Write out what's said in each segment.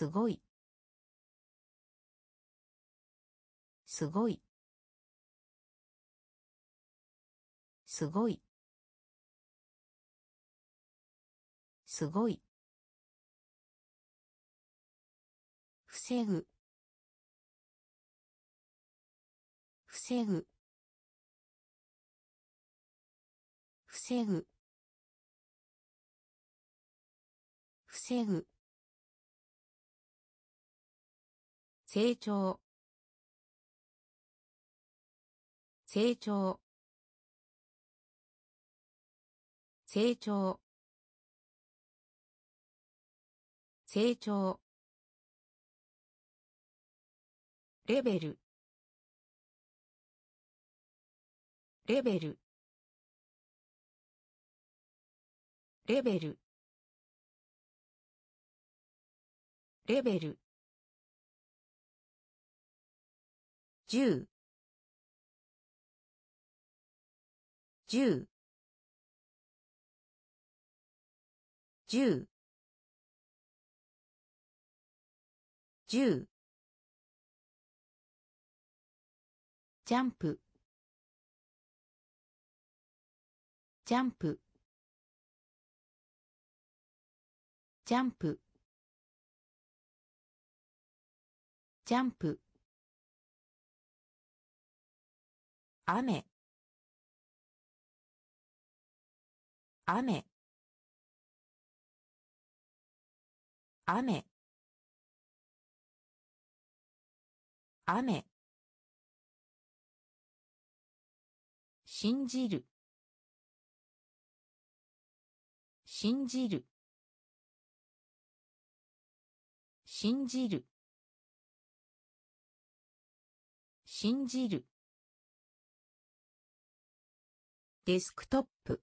すごい。すごい。すごい。すごい。防ぐ。防ぐ。防ぐ。防ぐ。成長。成長。成長。成長。レベル。レベル。レベル。レベル。十。十。十。十。ジャンプ。ジャンプ。ジャンプ。ジャンプ。雨。雨。雨。雨。信じる。信じる。信じる。信じる。デスクトップ。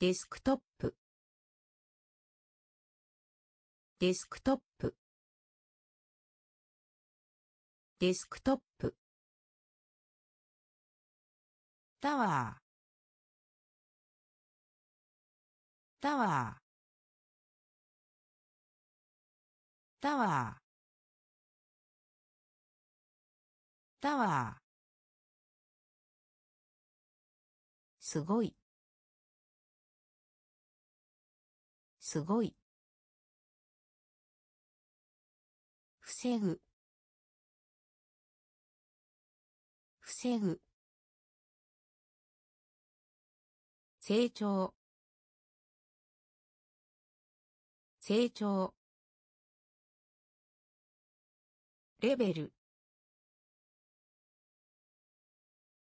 デスクトップ。デスクトップ。デスクトップ。タワー。タワー。タワー。タワー。すごい。すごい。防ぐ。防ぐ。成長。成長。レベル。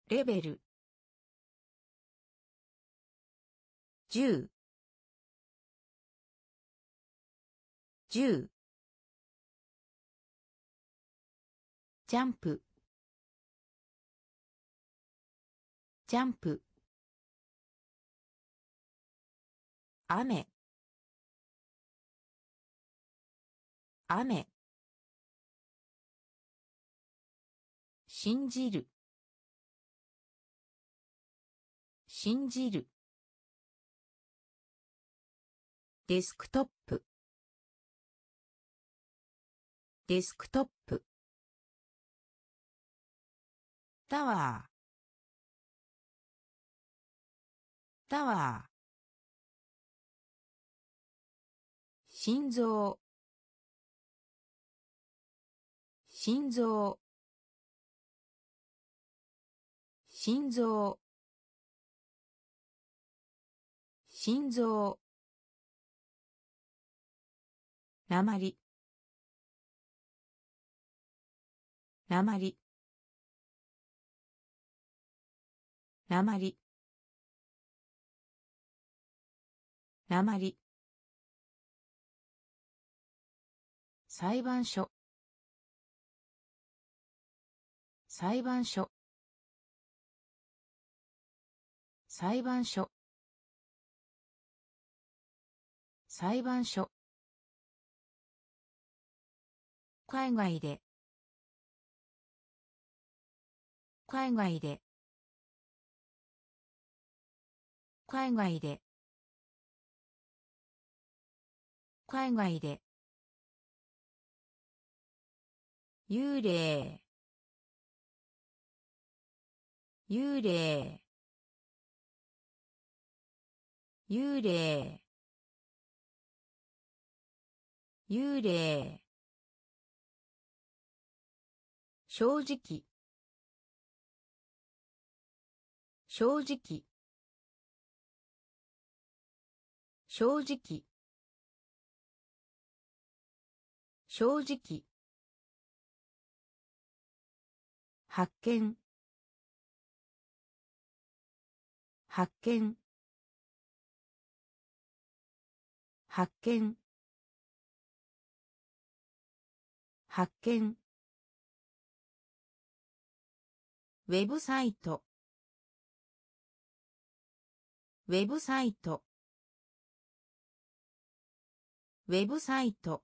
レベル。十。十。ジャンプ。ジャンプ。雨。雨。信じる。信じる。デスクトップ。デスクトップ。タワー。タワー。心臓。心臓。心臓。心臓。なまりなまりなまりなまり裁判所。裁判所。裁判所。裁判所。海外で。海外で。海外で。海外で。幽霊。幽霊。幽霊。幽霊。正直。正直。正直。正直。発見。発見。発見。発見。ウェブサイト。ウェブサイト。ウェブサイト。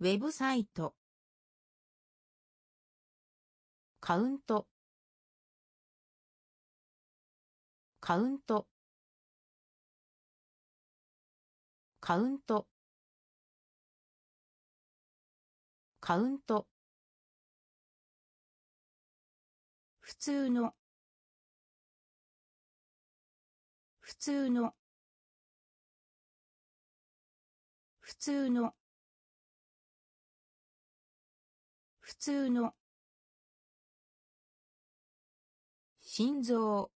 ウェブサイト。カウント。カウント。カウント。カウント。通の。普通の。普通の。普通の。心臓。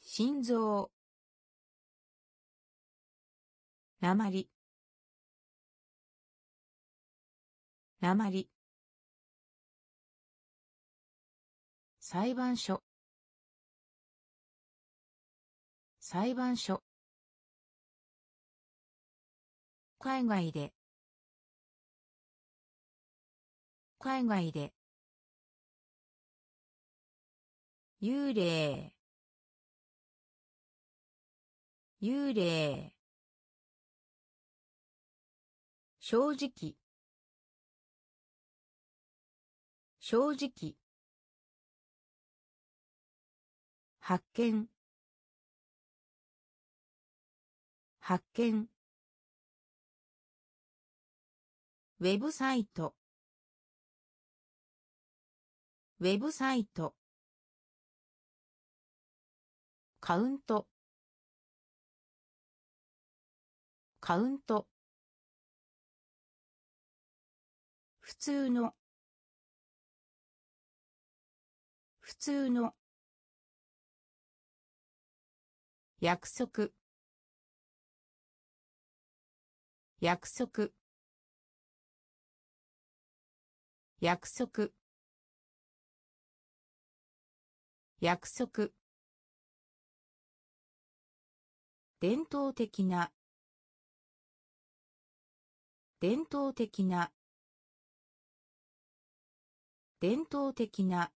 心臓。なまりなまり裁判所。裁判所。海外で。海外で。幽霊。幽霊。正直。正直。発見。発見。ウェブサイト。ウェブサイト。カウント。カウント。普通の。普通の。約束。約束。約束。約束。伝統的な。伝統的な。伝統的な。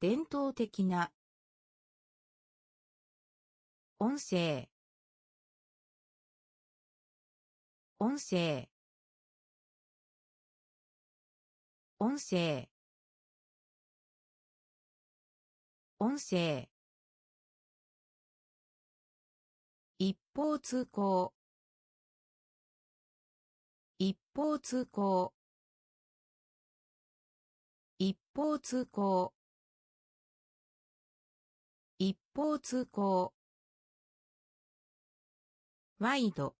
伝統的な。音声。音声。音声。音声。一方通行。一方通行。一方通行。一方通行。ワイド。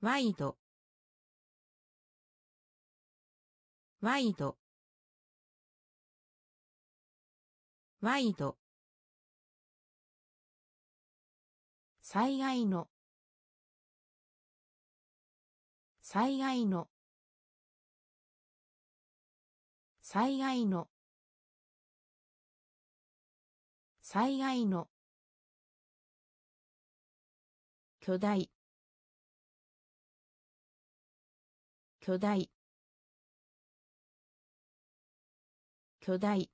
ワイド。ワイド。ワイド。災害の。災害の。災害の。災害の。巨大。巨大。巨大。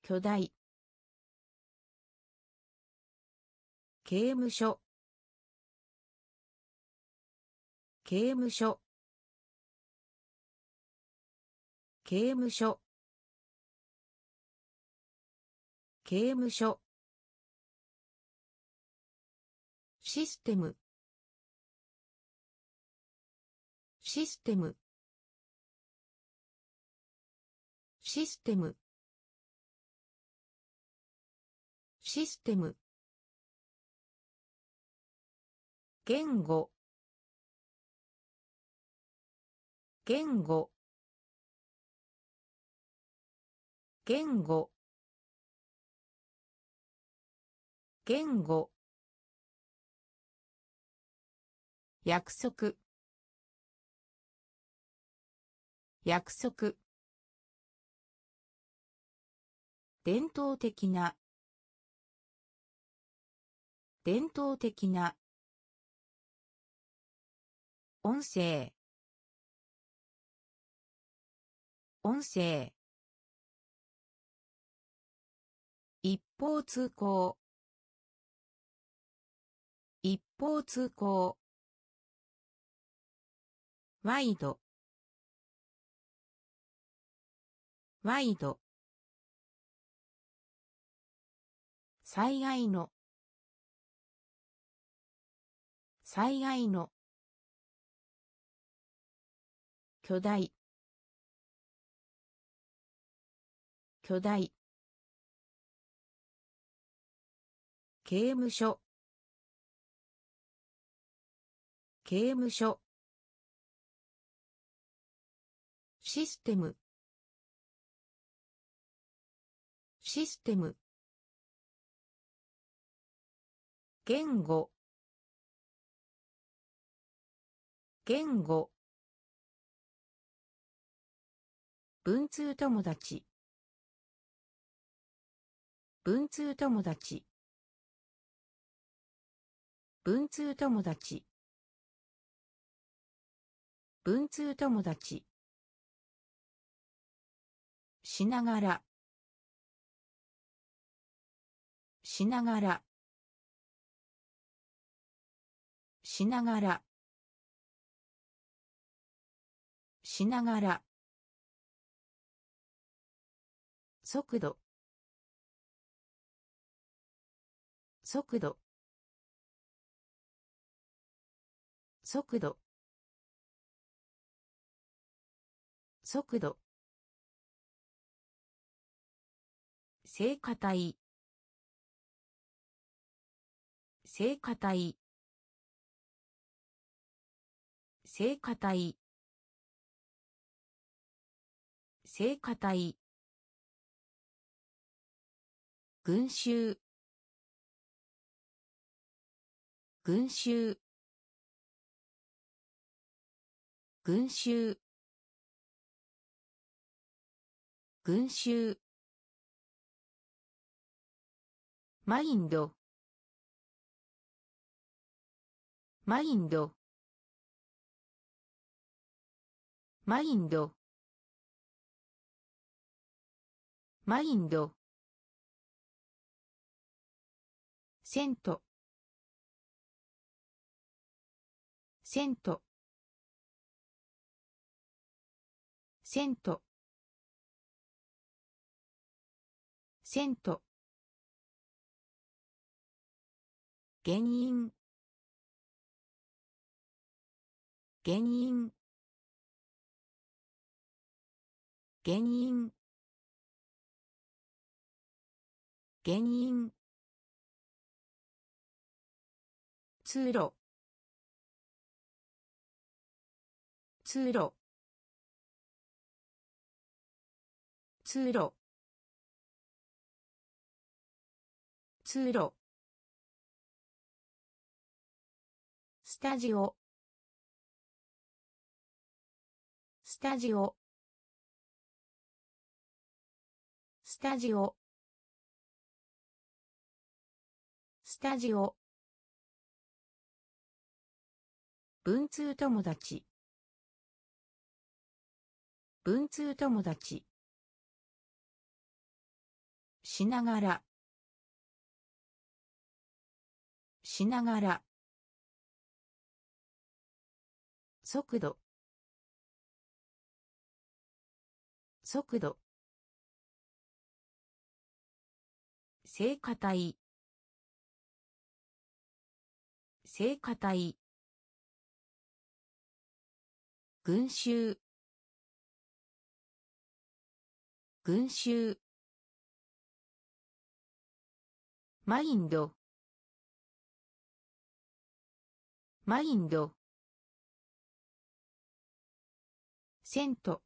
巨大。刑務所。刑務所。刑務所。刑務所。システム。システム。システム。システム。言語。言語。言語。言語。約束。約束。伝統的な。伝統的な。音声。音声。一方通行。一方通行。ワイド。ワイド。災害の。災害の。巨大。巨大。刑務所。刑務所。システム。システム。言語。言語。文通友達。文通友達。文通友達。文通友達。しながら。しながら。しながら。しながら。速度。速度。速度。速度。聖歌隊聖歌隊聖歌隊聖歌隊群衆。群衆。群衆。群衆。マインド。マインド。マインド。マインド。セント。セント。セント。セント。原因。原因。原因。原因。通路。通路。通路。通路。スタジオ。スタジオ。スタジオ。スタジオ。文通友達。文通友達。しながら。しながら。速度。速度。聖歌隊聖歌隊群衆。群衆。マインド。マインド。セント。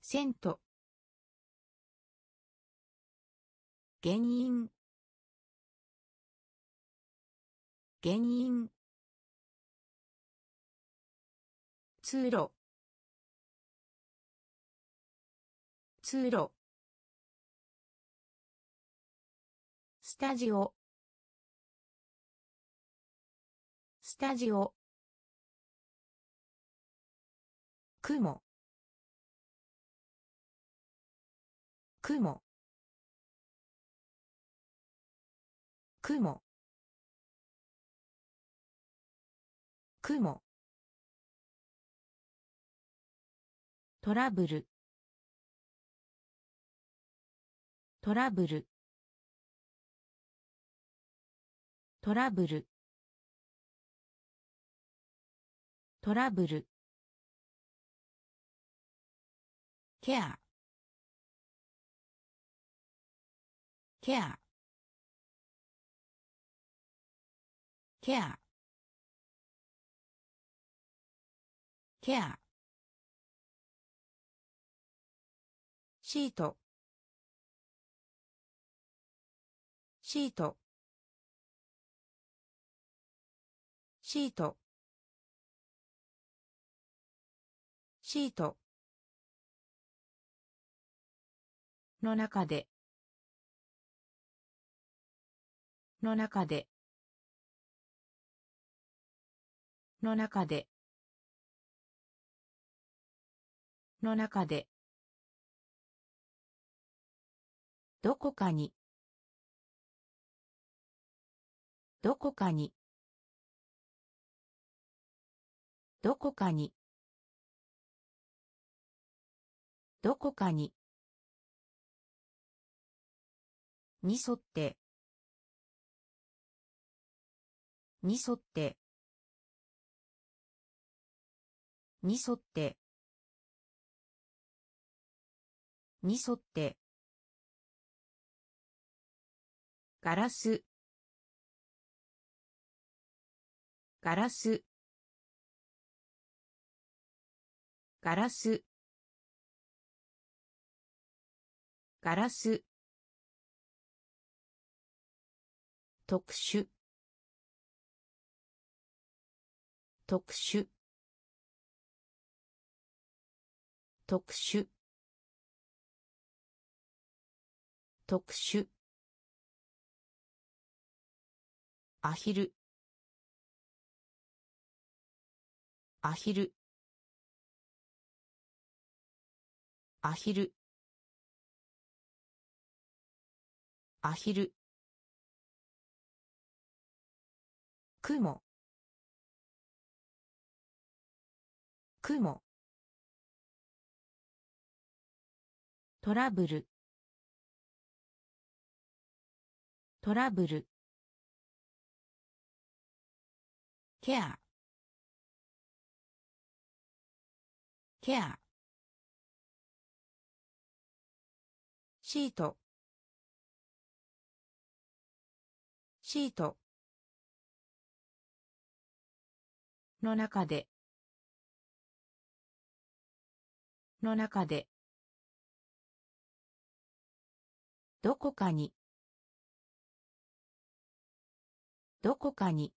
セント。原因。原因。通路。通路。スタジオ。スタジオ。雲。雲。雲。雲。トラブル。トラブル。トラブル。トラブル。ケアケアケアケアシートシートシートシートの中で。の中で。の中で。の中で。どこかに。どこかに。どこかに。どこかにに沿って。に沿って。に沿って。に沿って。ガラス。ガラス。ガラス。ガラス。特殊。特殊。特殊。特殊。アヒル。アヒル。アヒル。アヒル。雲。雲。トラブル。トラブル。ケア。ケア。シート。シート。の中で。の中で。どこかに。どこかに。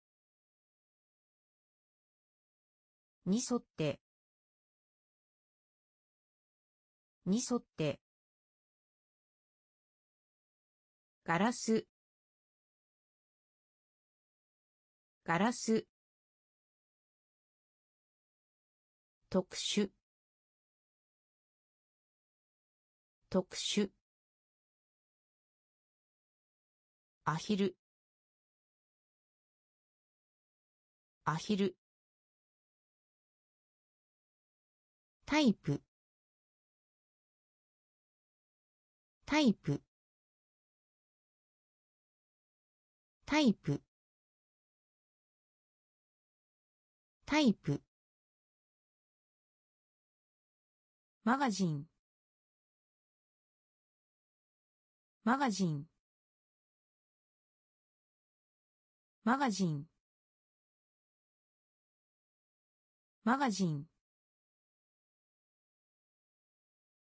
に沿って。に沿って。ガラス。ガラス。特殊。特殊。アヒル。アヒル。タイプ。タイプ。タイプ。タイプ。マガジン。マガジン。マガジン。マガジン。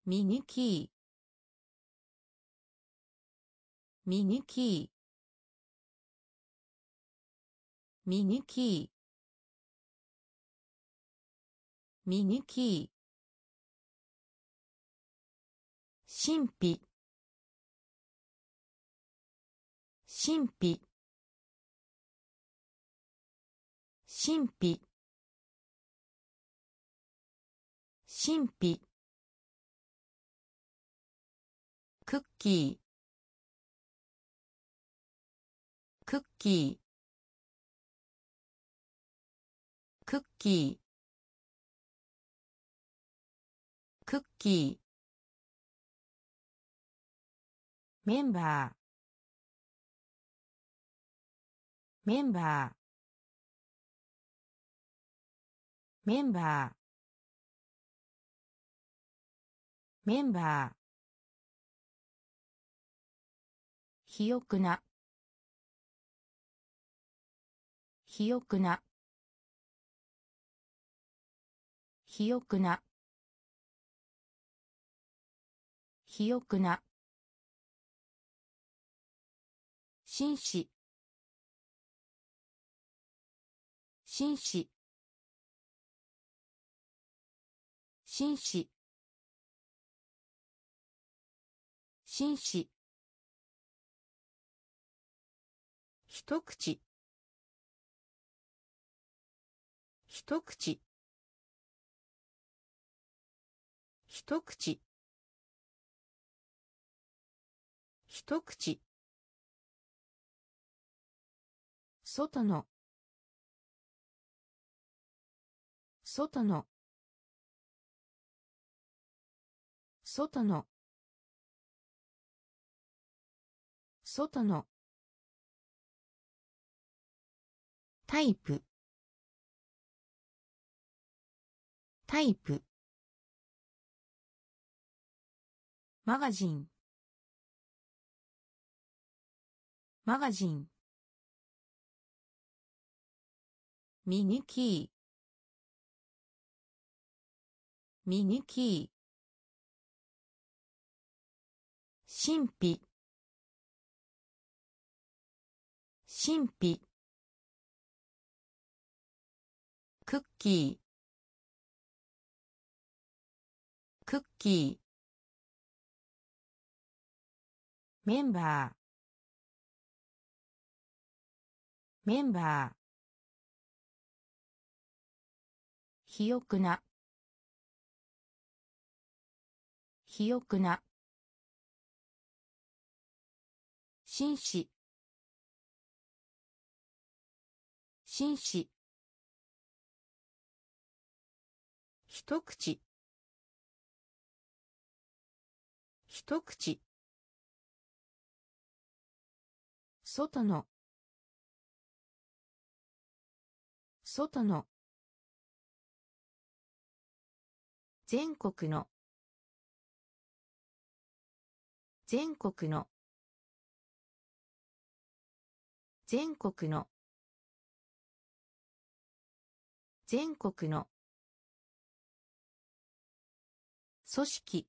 ミニキー。ミニキー。ミニキー。ミニキー。神秘。神秘。神秘。神秘。クッキー。クッキー。クッキー。クッキー。メンバー。メンバー。メンバー。メンバー。肥沃な。肥沃な。肥沃な。肥沃な。紳士。紳士。紳士。紳士。一口。一口。一口。一口。外の。外の。外の。外の。タイプ。タイプ。マガジン。マガジン。ミニキーミニキー神秘神秘クッキークッキーメンバーメンバー肥沃な。肥沃な。紳士。紳士。一口。一口。外の。外の。全国の。全国の。全国の。全国の。組織。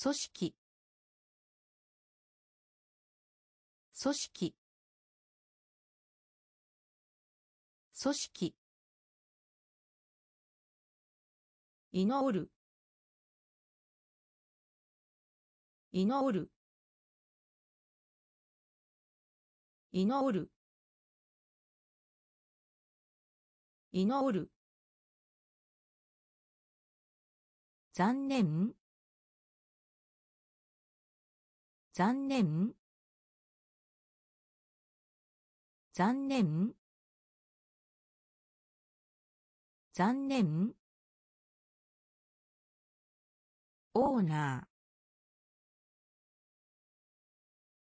組織。組織。組織。祈る。祈る。祈る。祈る。残念。残念。残念。残念。オーナー。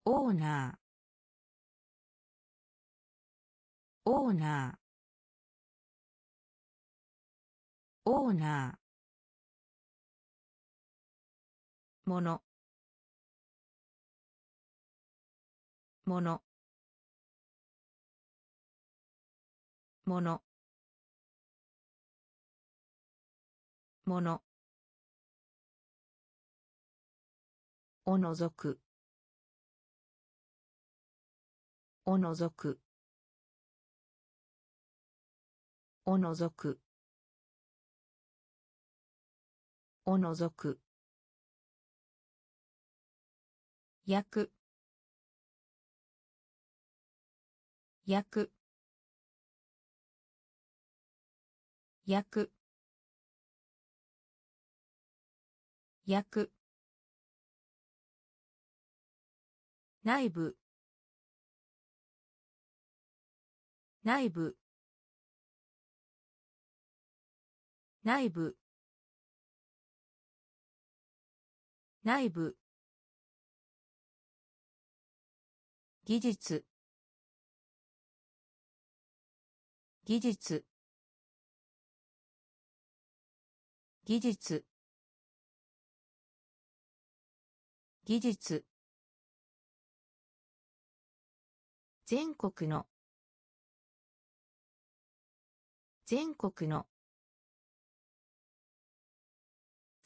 オーナー。オーナー。オーナー。ものものものものおのぞく。おのぞく。おのぞく。おのぞく。焼く。焼く。焼く。焼く。内部。内部。内部。内部。技術。技術。技術。技術。全国の。全国の。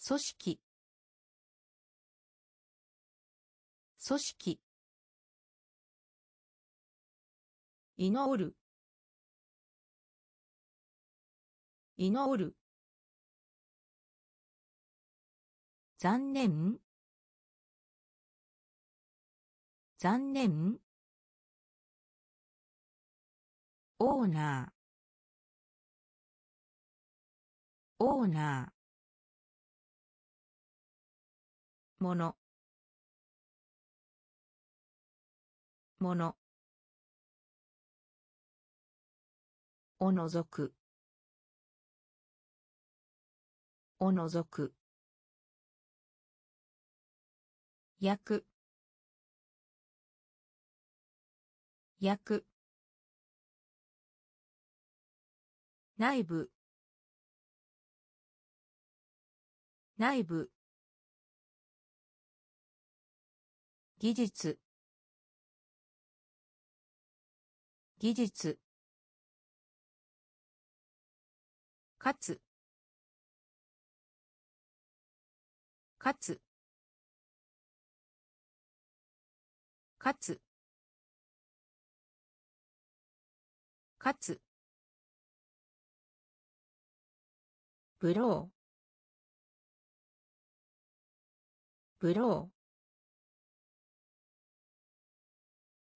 組織。組織。祈る。祈る。残念。残念。オーナー。オーナー。ものものおのぞく。おのぞく。焼く焼く内部。内部。技術。技術。かつ。かつ。かつ。かつ。ブロー。ブロー。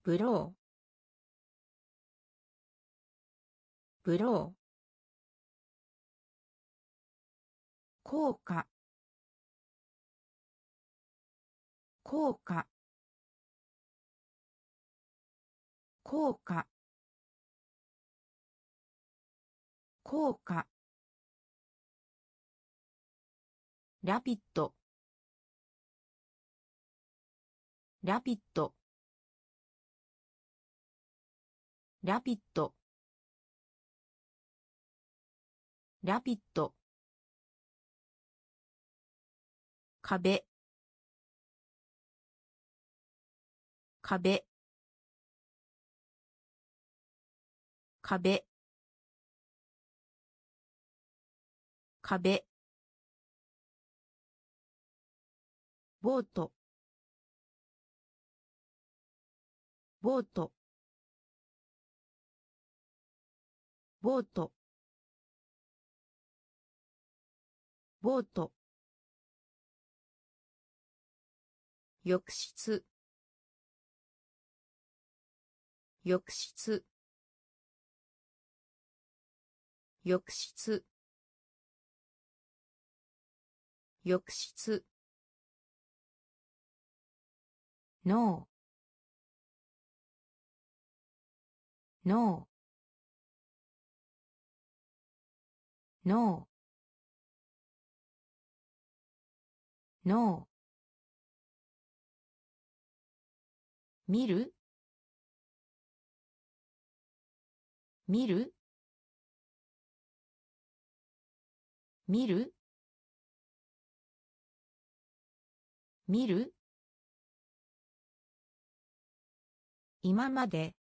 ブロー。ブロー。効果。効果。効果。効果。ラピッドラピッドラピッドラピッド壁。壁。壁。壁。ボート。ボート。ボート。ボート。浴室。浴室。浴室。浴室。ノーノーノーノー見る？見る？見る？見る？今まで。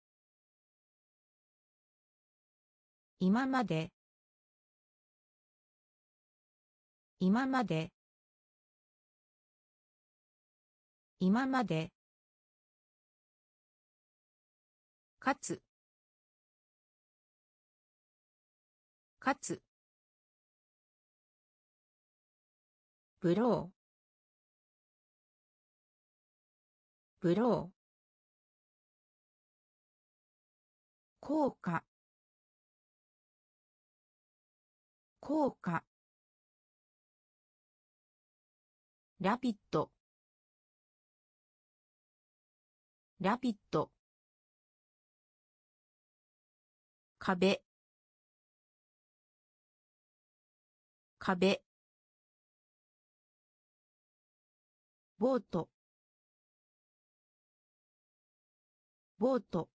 今まで。今まで。今まで。かつ。かつ。ブロー。ブロー。効果。効果。ラピッドラピッド壁。壁。ボート。ボート。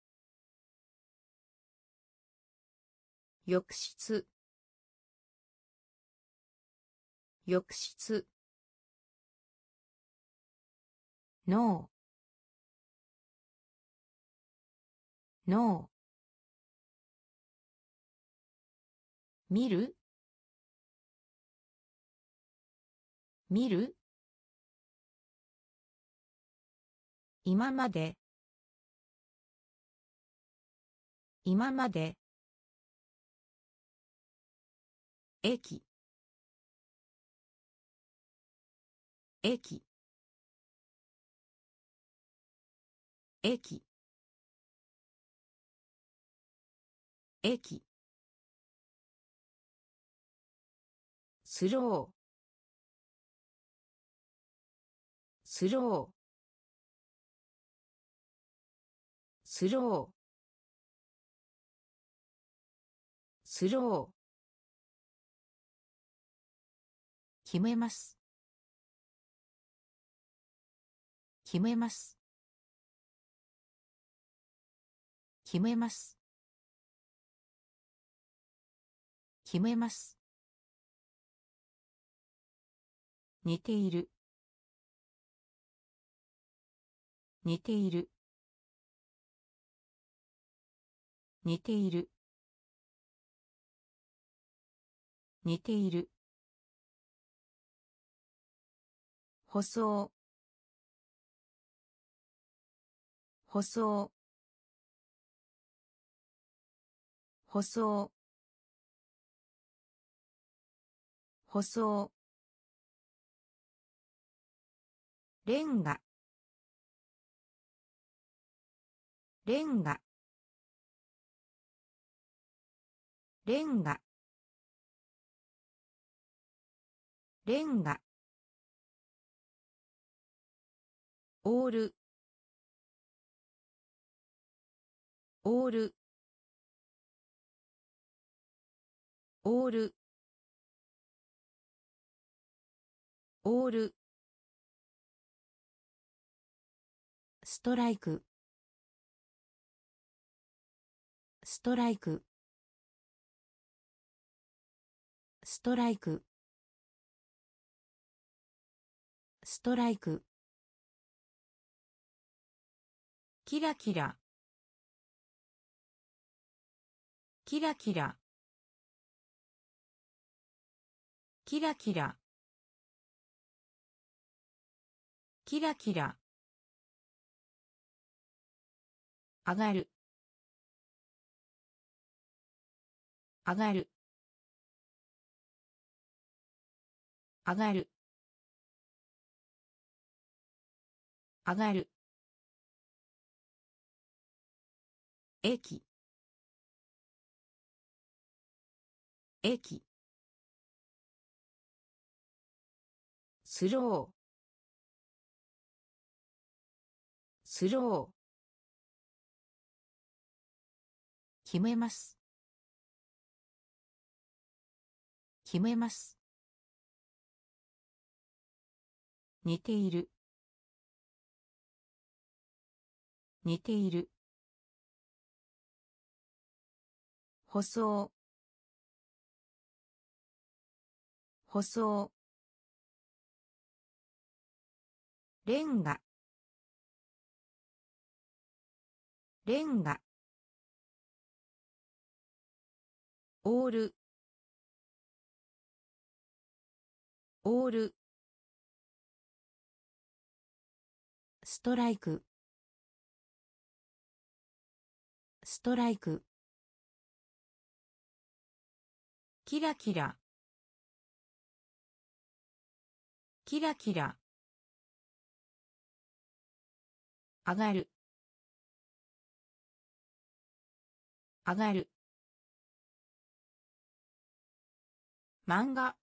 浴室。浴室。ノーノー見る？見る？今まで。今まで。駅。駅。駅。駅。スロー。スロー。スロー。スロー。決めます。決めます。決めます。決めます。似ている。似ている。似ている。似ている。舗装。舗装。舗装。舗装。レンガ。レンガ。レンガ。レンガ。オール。オール。オール。オール。ストライク。ストライク。ストライク。ストライク。キラキラ。キラキラ。キラキラ。キラキラ。上がる。上がる。上がる。上がる。駅。駅。スロー。スロー。決めます。決めます。似ている。似ている。舗装。舗装。レンガ。レンガ。オール。オール。ストライク。ストライク。キラキラ。キラキラ。上がる。上がる。漫画。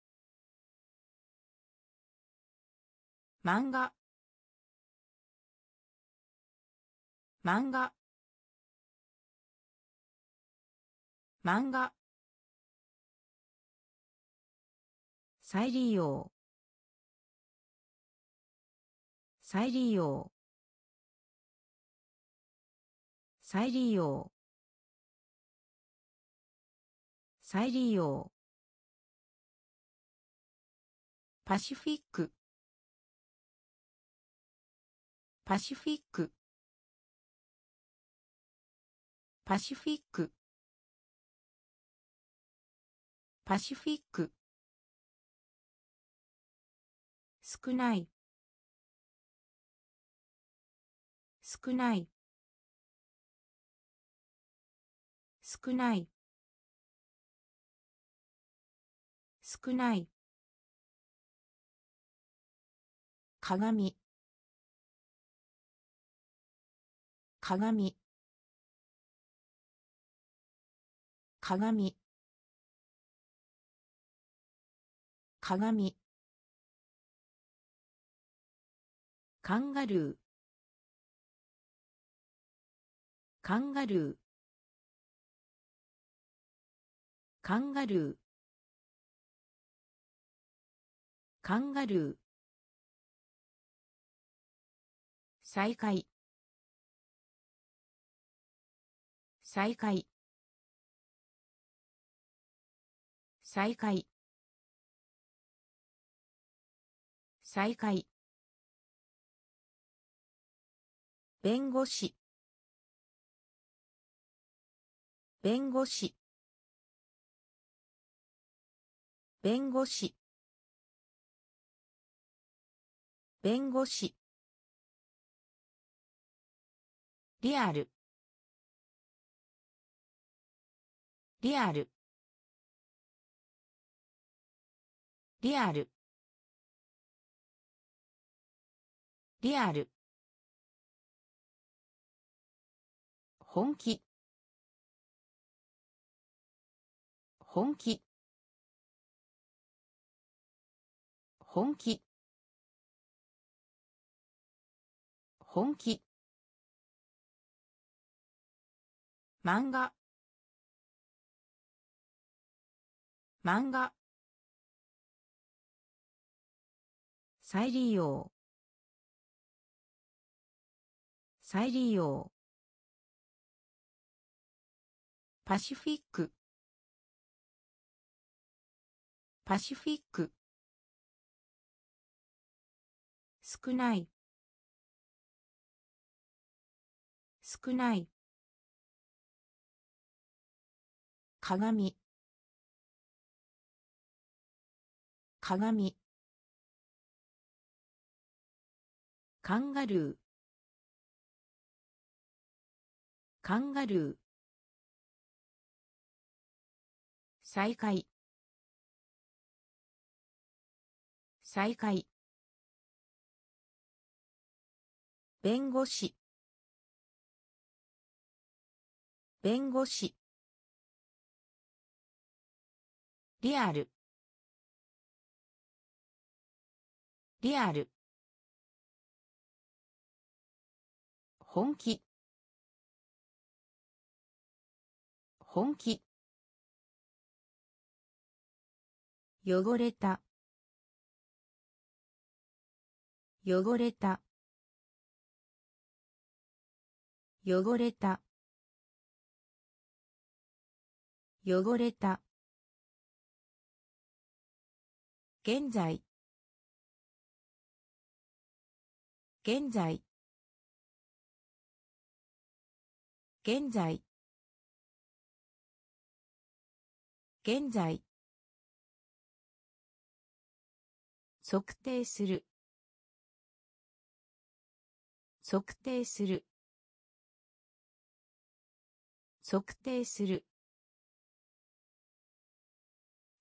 漫画。漫画。漫画。再利用。再利用。再利用。再利用。パシフィック。パシフィック。パシフィック。パシフィック。少ない。少ない。少ない。少ない。鏡。鏡。鏡。鏡。カンガルー。カンガルー。カンガルー。カンガルー。再開。再開。再開。再開。弁護士。弁護士。弁護士。弁護士。リアル。リアル。リアル。リアル。本気。本気。本気。本気。漫画。漫画。再利用。再利用。パシフィックパシフィック少ない。少ない。鏡。鏡。カンガルー。カンガルー。再開。再開。弁護士。弁護士。リアル。リアル。本気。本気。汚れた。汚れた。汚れた。汚れた。現在。現在。現在。現在。測定する。測定する。測定する。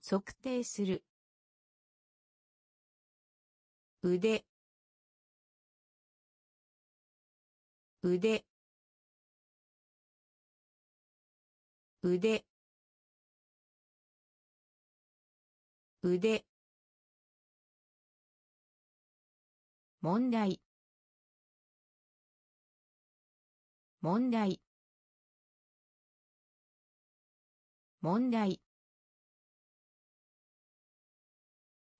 測定する。腕。腕。腕。腕。問題。問題。問題。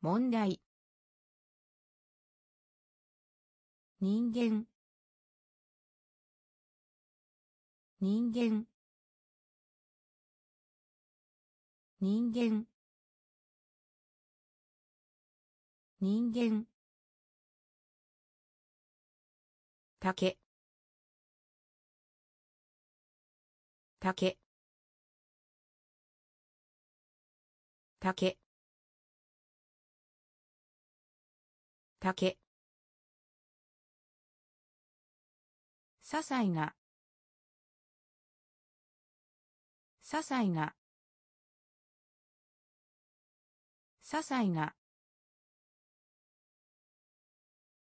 問題。人間。人間。人間。人間。竹。竹。竹。竹。些細な。些細な。些細な。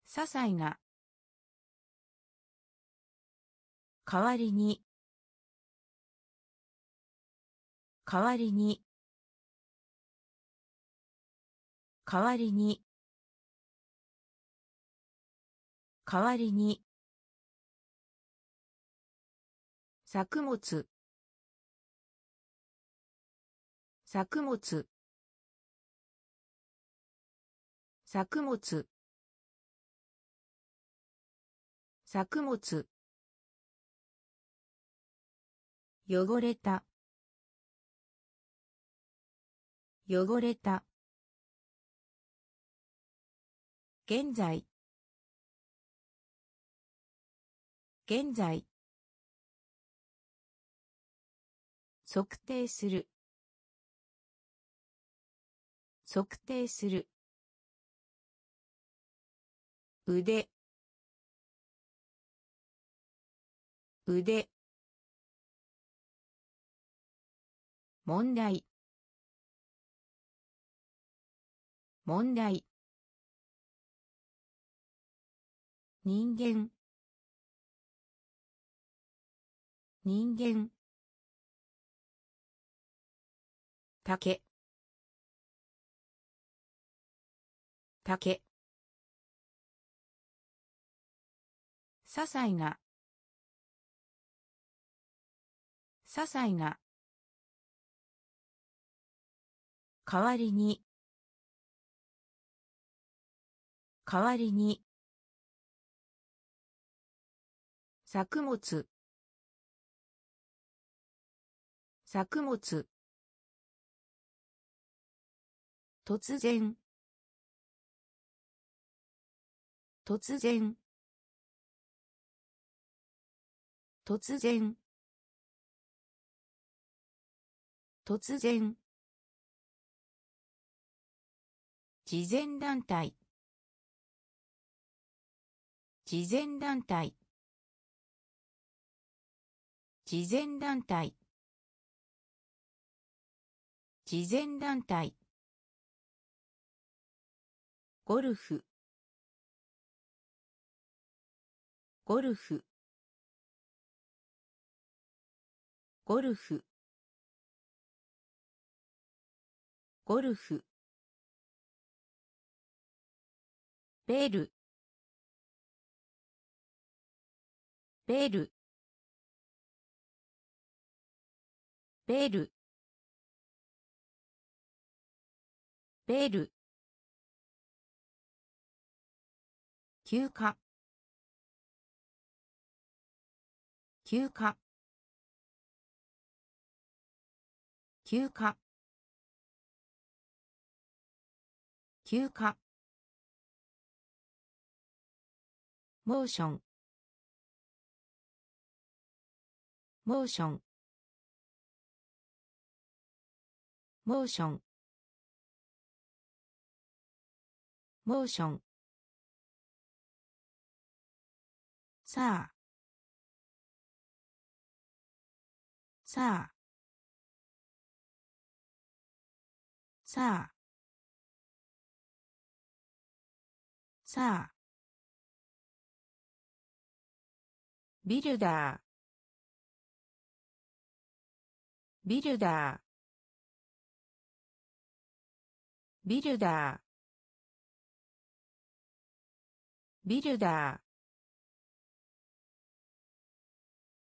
些細な。代わりに。代わりに。代わりに。代わりに。作物。作物。作物。作物。汚れた。汚れた。現在。現在。測定する。測定する。腕。腕。問題。問題。人間。人間。竹。竹。些細な。些細な。代わりに。代わりに。作物。作物。突然。突然。突然。突然。慈善団体。慈善団体。慈善団体。慈善団体。ゴルフ。ゴルフ。ゴルフ。ゴルフ。ベル。ベル。ベル。ベル。休暇。休暇。休暇。休暇。モーション。モーション。モーション。モーション。さあ。さあ。さあ。さあ。ビルダー。ビルダー。ビルダー。ビルダ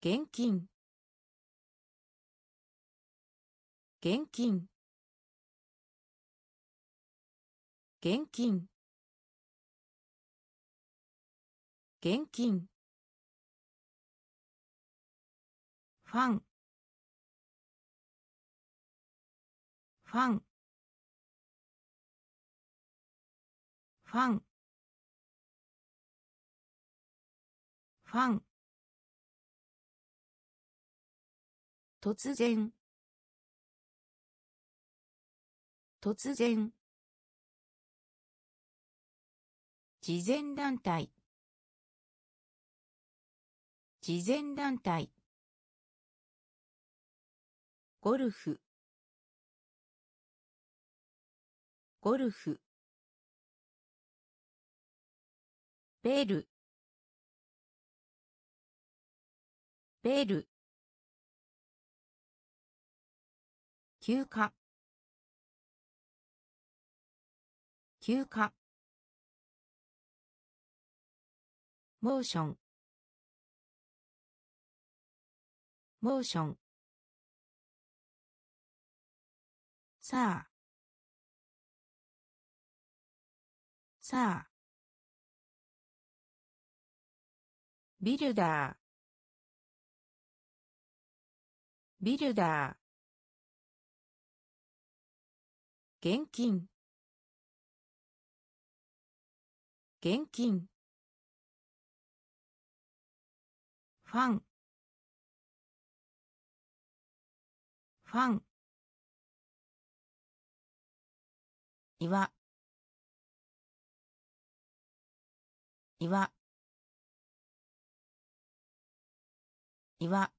ー。現金。現金。現金。現金。ファン。ファン。ファン。ファン。突然。突然。慈善団体。慈善団体。ゴルフ。ゴルフ。ベル。ベル。休暇。休暇。モーション。モーション。さあ。さあ。ビルダー。ビルダー。現金。現金。ファン。ファン。岩。岩。岩。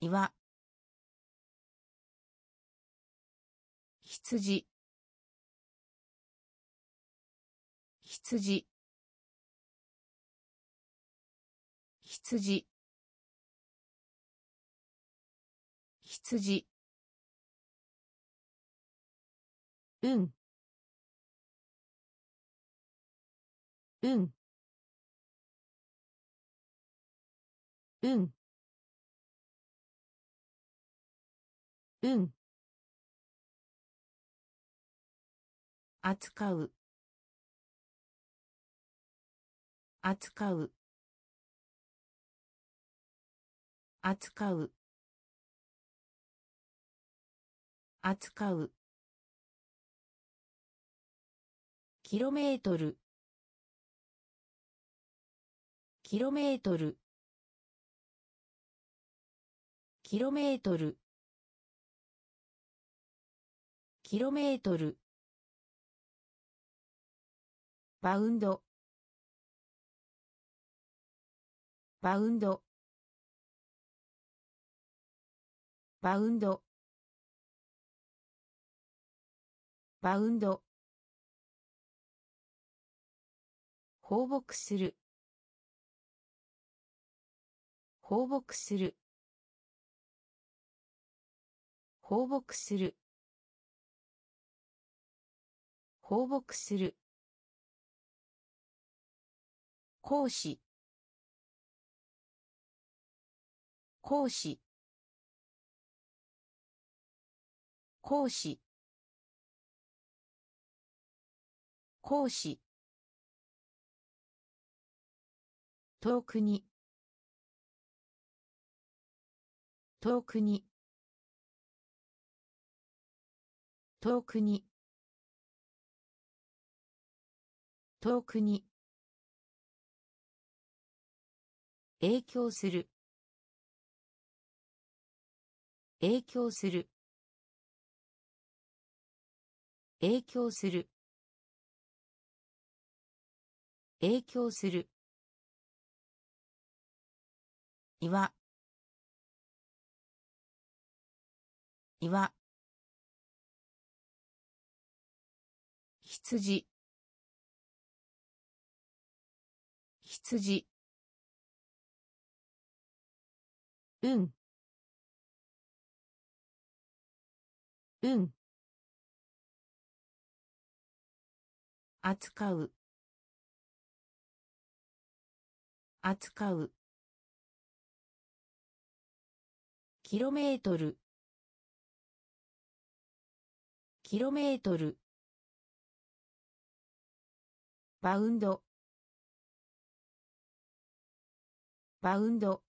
岩。羊。羊。羊。羊。うん。うん。うん。うん。扱う。扱う。扱う。扱う。キロメートル。キロメートル。キロメートル。キロメートル。バウンド。バウンド。バウンド。バウンド。放牧する。放牧する。放牧する。放牧する。講師。講師。講師。講師。遠くに。遠くに。遠くに。遠くに。影響する。影響する。影響する。影響する。岩。岩。羊。羊。うん。うん。扱う。扱う。キロメートル。キロメートル。バウンド。バウンド。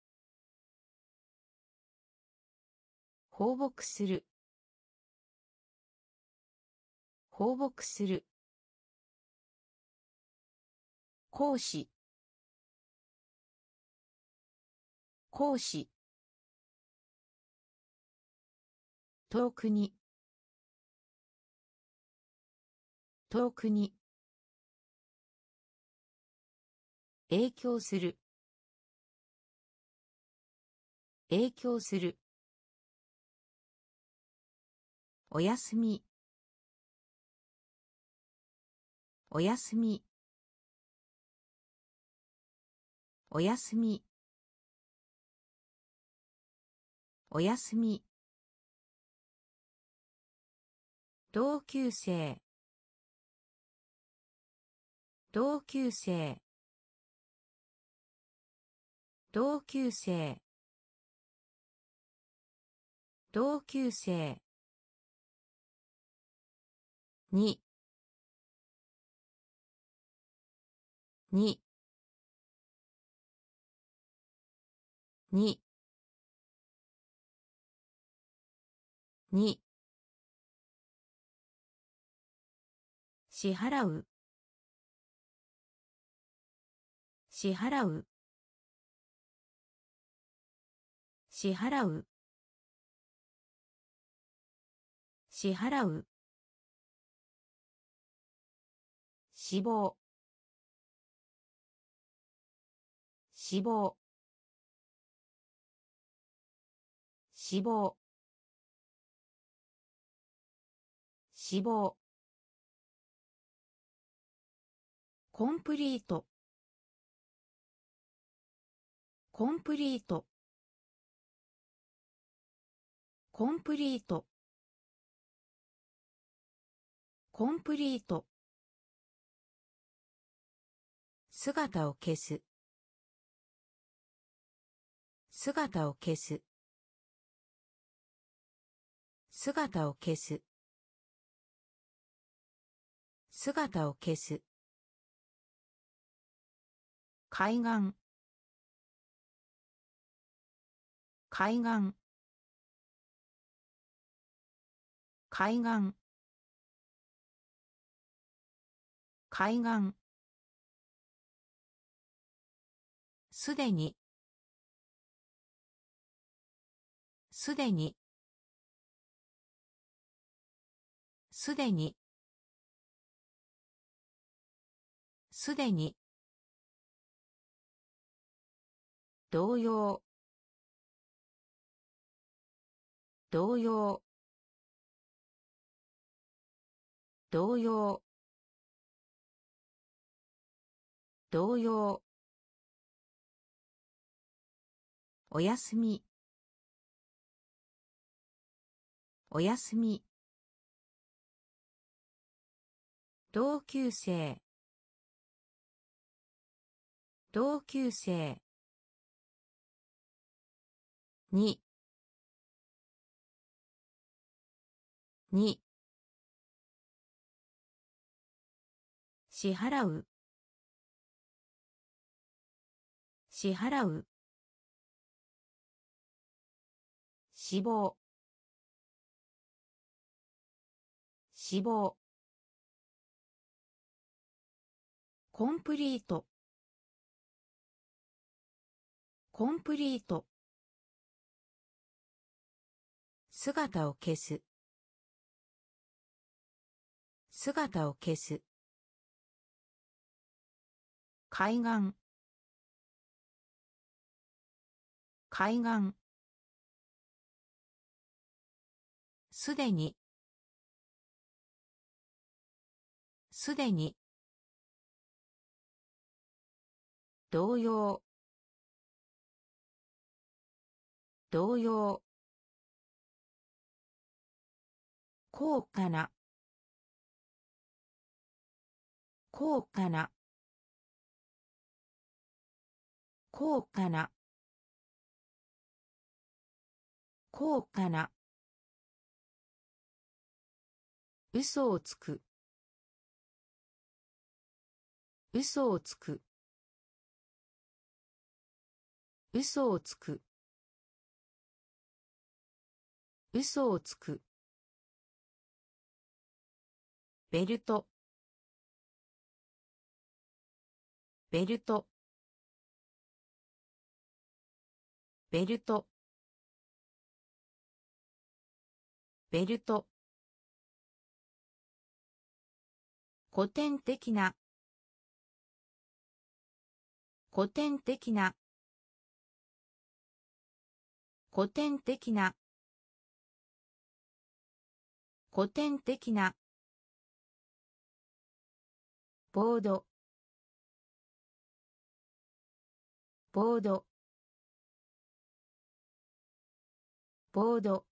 放牧する。放牧する。講師。講師。遠くに。遠くに。影響する。影響する。おやすみ。おやすみ。おやすみ。おやすみ。同級生。同級生。同級生。同級生。にににに支払う。支払う。支払う。支払う。死亡。死亡。死亡。死亡。コンプリート。コンプリート。コンプリート。コンプリート。姿を消す。姿を消す。姿を消す。姿を消す。海岸。海岸。海岸。海岸。すでに。すでに。すでに。すでに。同様。同様。同様。同様。おやすみ。おやすみ。同級生。同級生。に。に。支払う。支払う。死亡。死亡。コンプリート。コンプリート。姿を消す。姿を消す。海岸。海岸。すでに。すでに。同様同様高価な。高価な。高価な。高価な。嘘をつく。嘘をつく。嘘をつく。嘘をつく。ベルト。ベルト。ベルト。ベルト。古典的な。古典的な。古典的な。古典的な。ボード。ボード。ボード。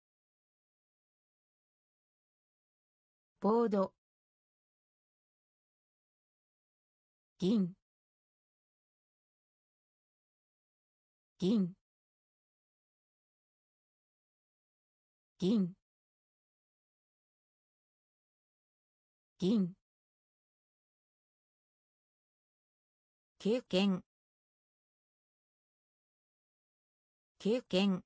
ボード。銀。銀。銀。銀。経験。経験。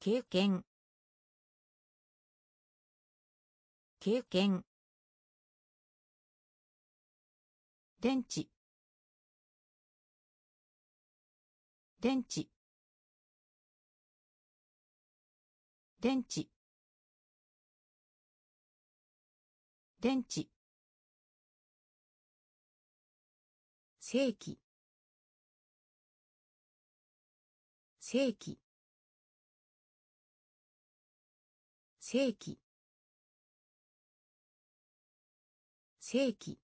経験。経験。電池。電池。電池。電池。正規。正規。正規。正規。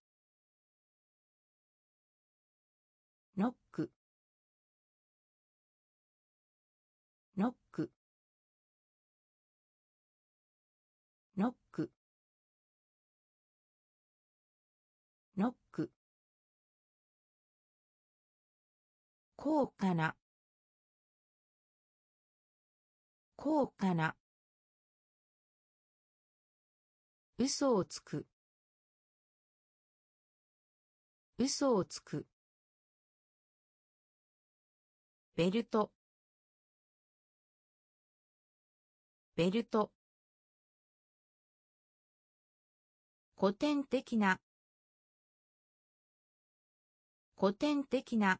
高価な。高価な。嘘をつく。嘘をつく。ベルト。ベルト。古典的な。古典的な。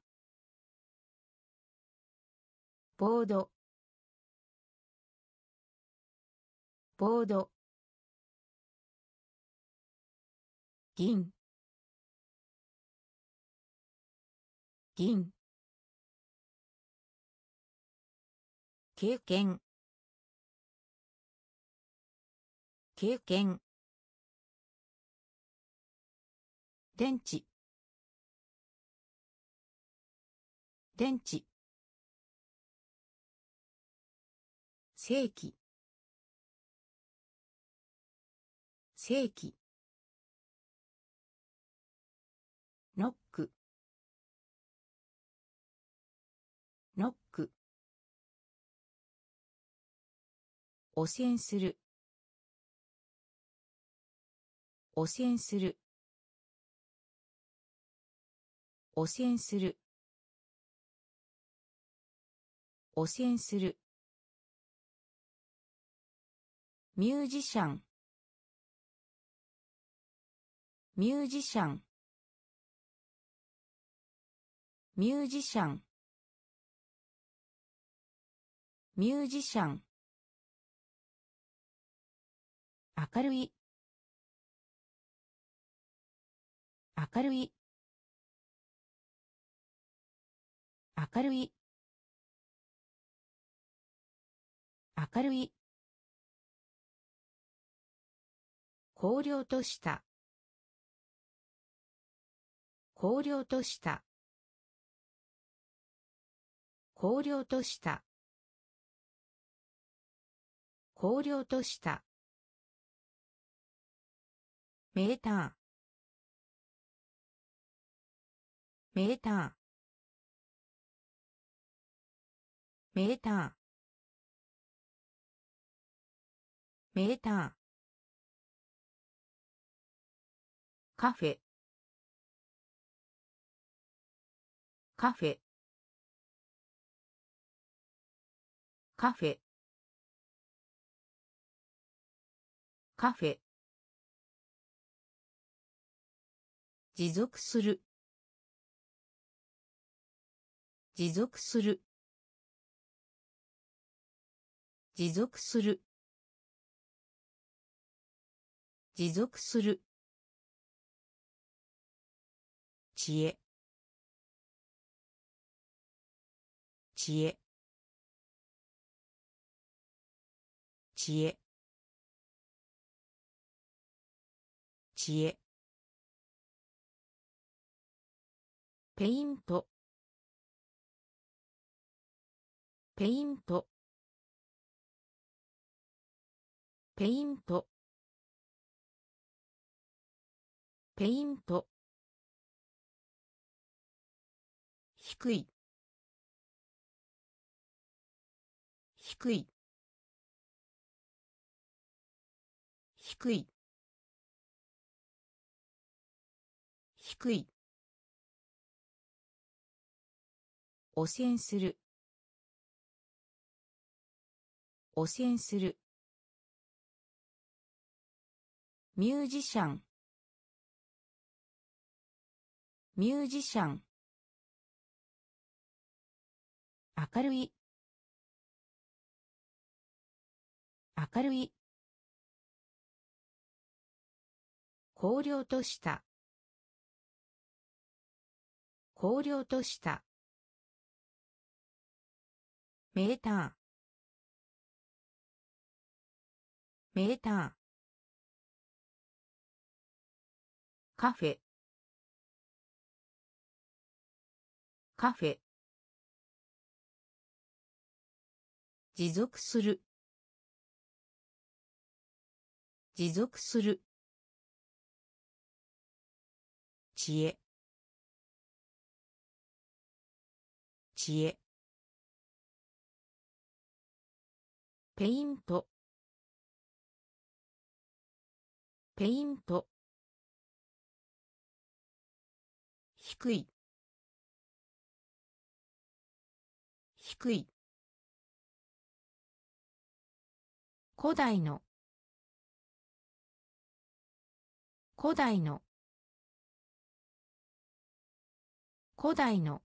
ボード。ボード。銀。銀。経験。経験。電池。電池。世紀世紀ノック。ノック。汚染する。汚染する。汚染する。汚染する。ミュージシャン。ミュージシャン。ミュージシャン。ミュージシャン。明るい。明るい。明るい。明るい。荒涼とした。荒涼とした。荒涼とした。荒涼とした。メーターメーターメーターメーターカフェ。カフェ。カフェ。カフェ。持続する。持続する。持続する。持続する知恵。知恵。知恵。知恵。ペイント。ペイント。ペイント。ペイント。低い。低い。低い。低い。汚染する。汚染する。ミュージシャン。ミュージシャン。明るい。明るい。荒涼とした荒涼としたメーターメーターカフェ。カフェ。持続する。持続する。知恵。知恵。ペイント。ペイント。低い。低い。古代の。古代の。古代の。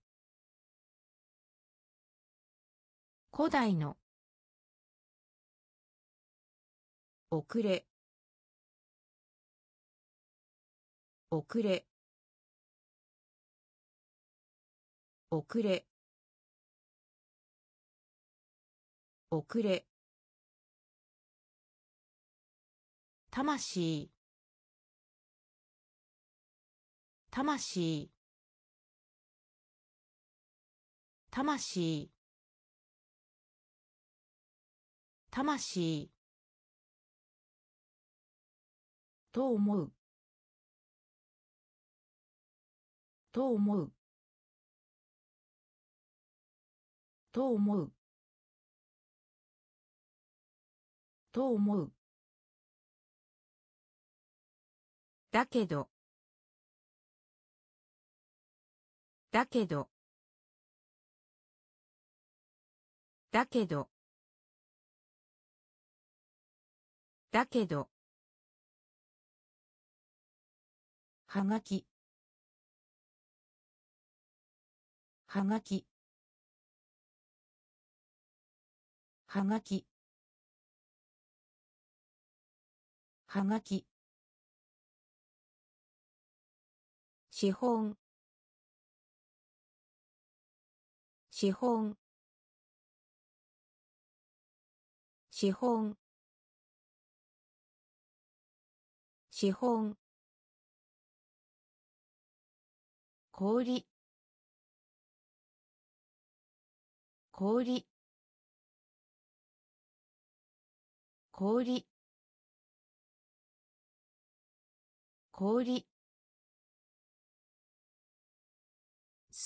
古代の。遅れ。遅れ。遅れ。遅れ。魂。魂。魂。魂。と思う。と思う。と思う。と思う。だけど。だけど。だけど。だけど。はがき。はがき。はがき。はがき。資本資本資本資本氷氷氷氷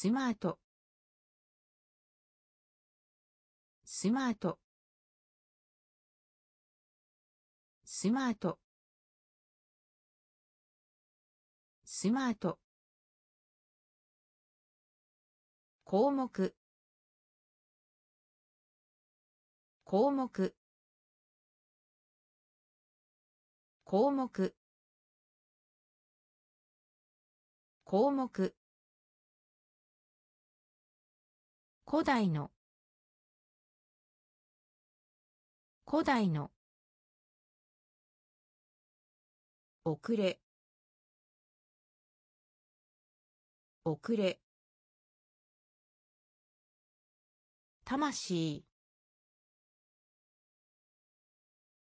スマート。スマート。スマート。スマート。項目。項目。項目。項目。古代の。古代の。遅れ。遅れ。魂。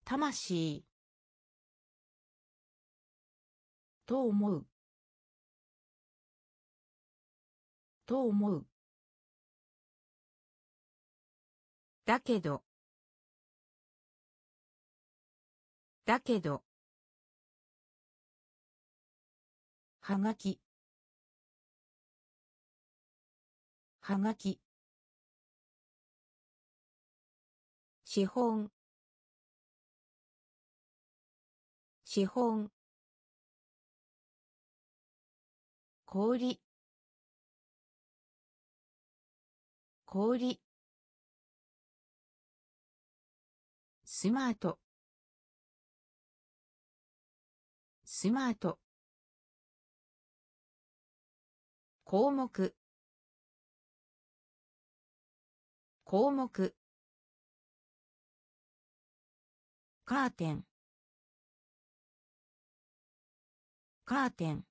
魂。と思う。と思うだけど。だけど。はがき。はがき。資本。資本。氷。氷スマート。スマート。項目。項目。カーテン。カーテン。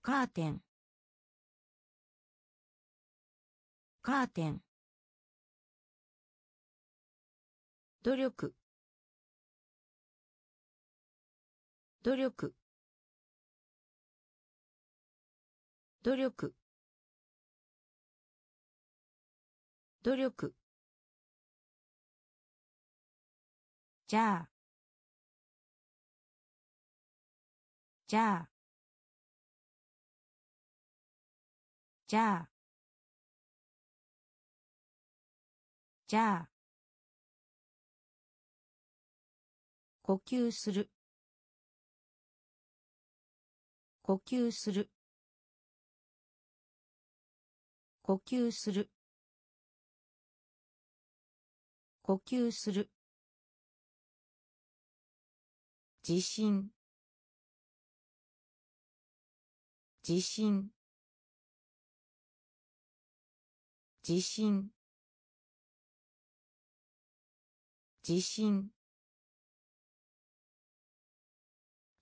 カーテン。カーテン。努力。努力。努力。努力。じゃあ。じゃあ。じゃあ。じゃあ。呼吸する。呼吸する。呼吸する。呼吸する。地震地震地震地震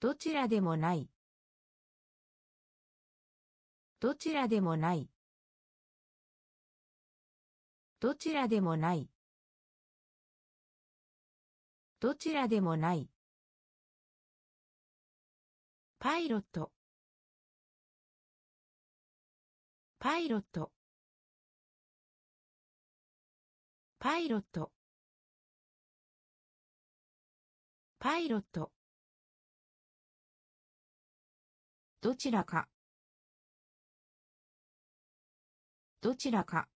どちらでもない。どちらでもない。どちらでもない。どちらでもない。パイロット。パイロット。パイロット。パイロット。どちらか。どちらか。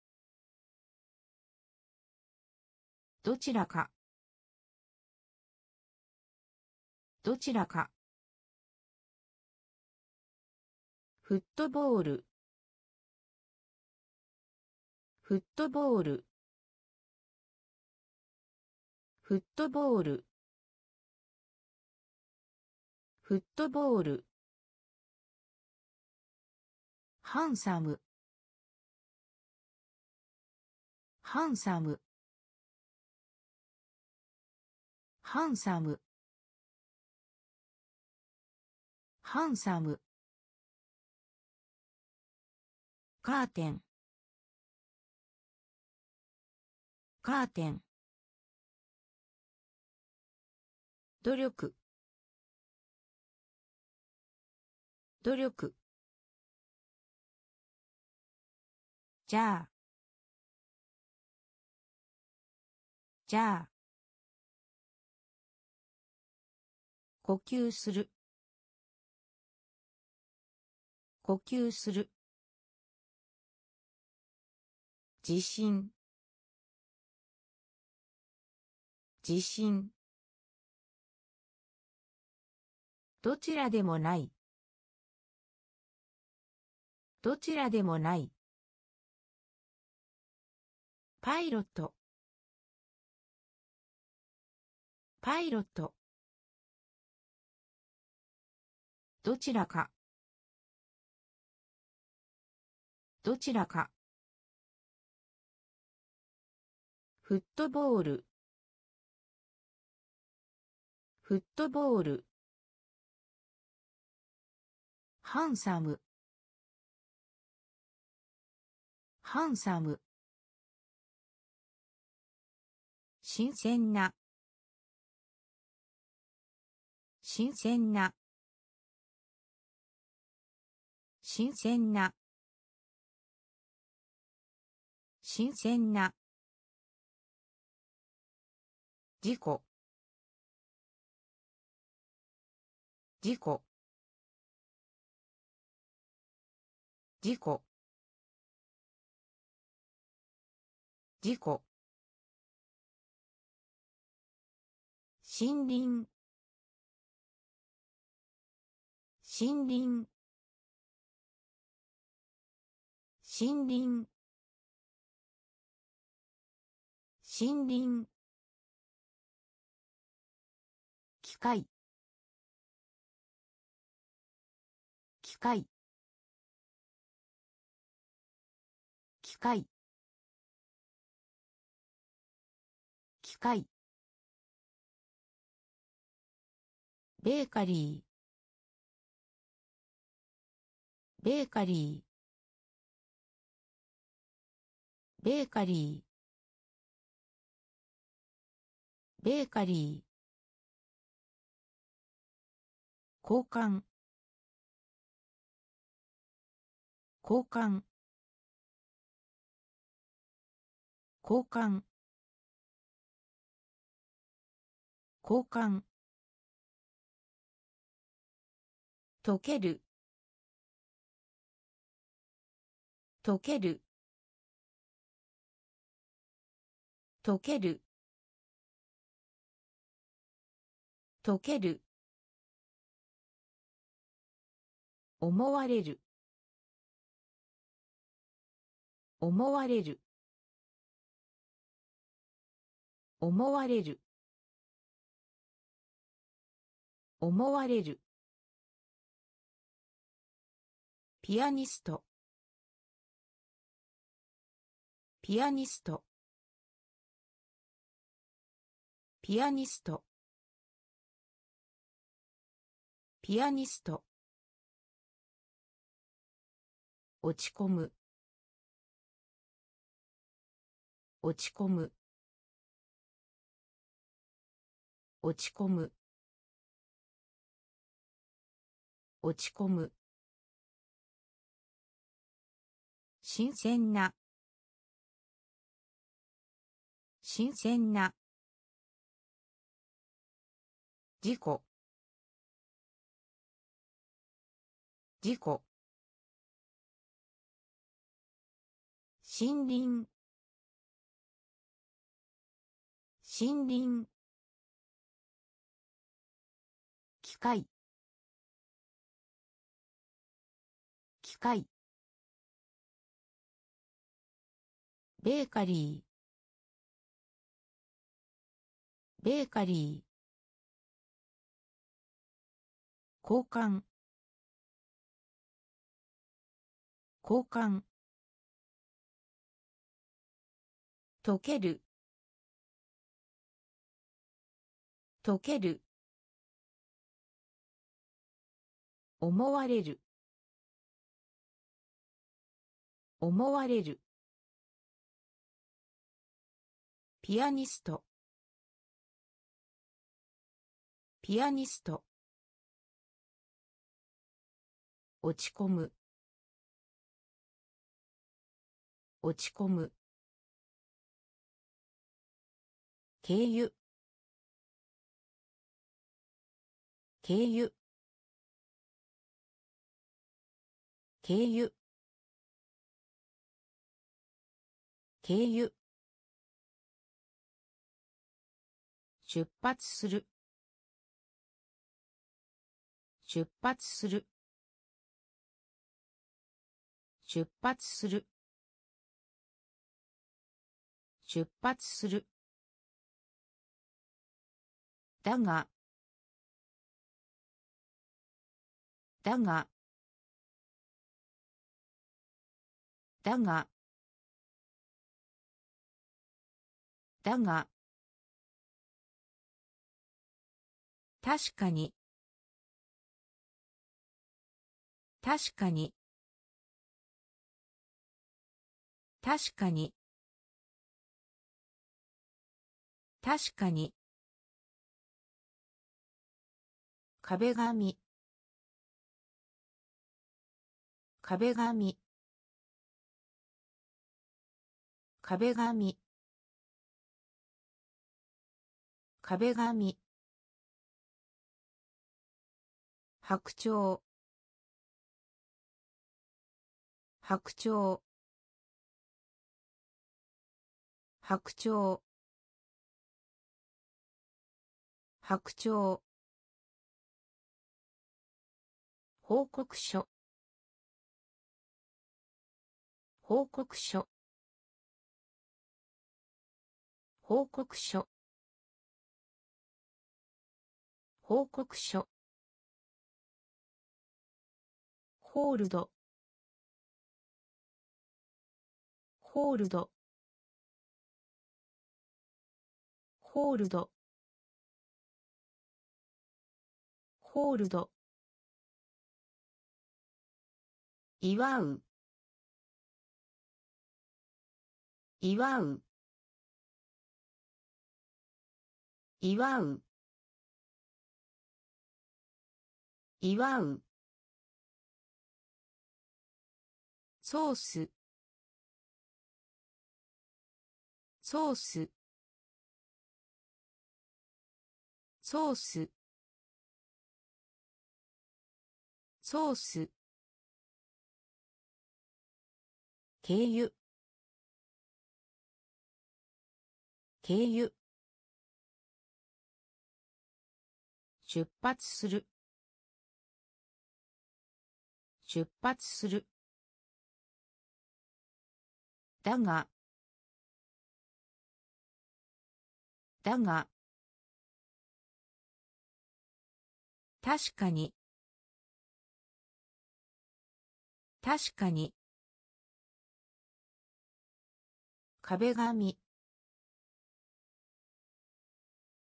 どちらか。どちらか。フットボール。フットボール。フットボール。フットボール。ハンサム。ハンサム。ハンサム。ハンサム。カーテン。カーテン。努力。努力。じゃあ。じゃあ。呼吸する。呼吸する。地震地震どちらでもない。どちらでもない。パイロット。パイロット。どちらか。どちらか。フットボール。フットボール。ハンサム。ハンサム。新鮮な。新鮮な。新鮮な。新鮮な。事故。事故。事故。事故。森林。森林。森林。森林。機械。機械。機械。機械。ベーカリー。ベーカリー。ベーカリー。ベーカリー。交換。交換。交換。交換。溶ける。溶ける。溶ける。溶ける。思われる。思われる。思われる。思われる。ピアニスト。ピアニスト。ピアニスト。ピアニスト。落ち込む。落ち込む。落ち込む。落ち込む。新鮮な。新鮮な。事故。事故。森林。森林。機械。機械。ベーカリー。ベーカリー。交換。交換。溶ける。溶ける。思われる。思われる。ピアニスト。ピアニスト。落ち込む。落ち込む。経由。経由。経由。経由。出発する。出発する。出発する。出発する。だが。だが。だが。だが。確かに。確かに。確かに。確かに。壁紙。壁紙。壁紙。壁紙。白鳥。白鳥。白鳥。白鳥。報告書。報告書。報告書。報告書。ホールド。ホールド。ホールド。ホールド。祝う。祝う。祝う。祝う。ソース。ソース。ソース。ソース。経由。経由。出発する。出発する。だが。だが。確かに。確かに。壁紙。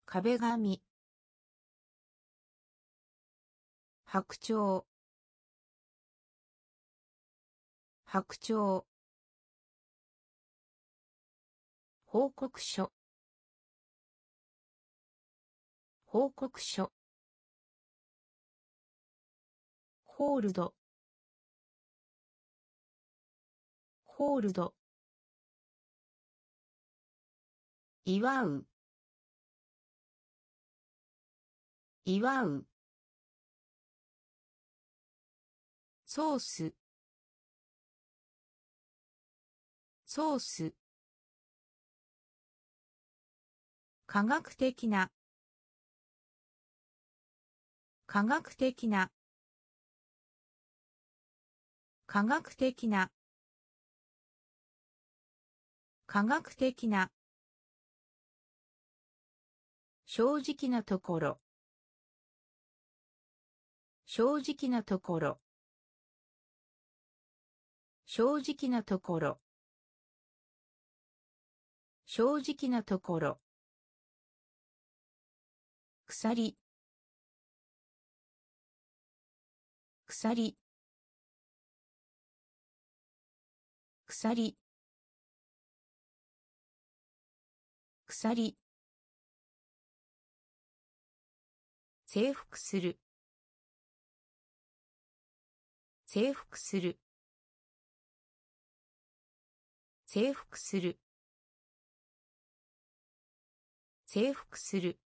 壁紙。白鳥。白鳥。報告書。報告書。ホールド。ホールド。祝う。祝う。ソース。ソース。科学的な。科学的な。科学的な。科学的な。正直なところ。正直なところ。正直なところ。正直なところ。鎖。鎖。鎖。鎖。征服する。征服する。征服する。征服する。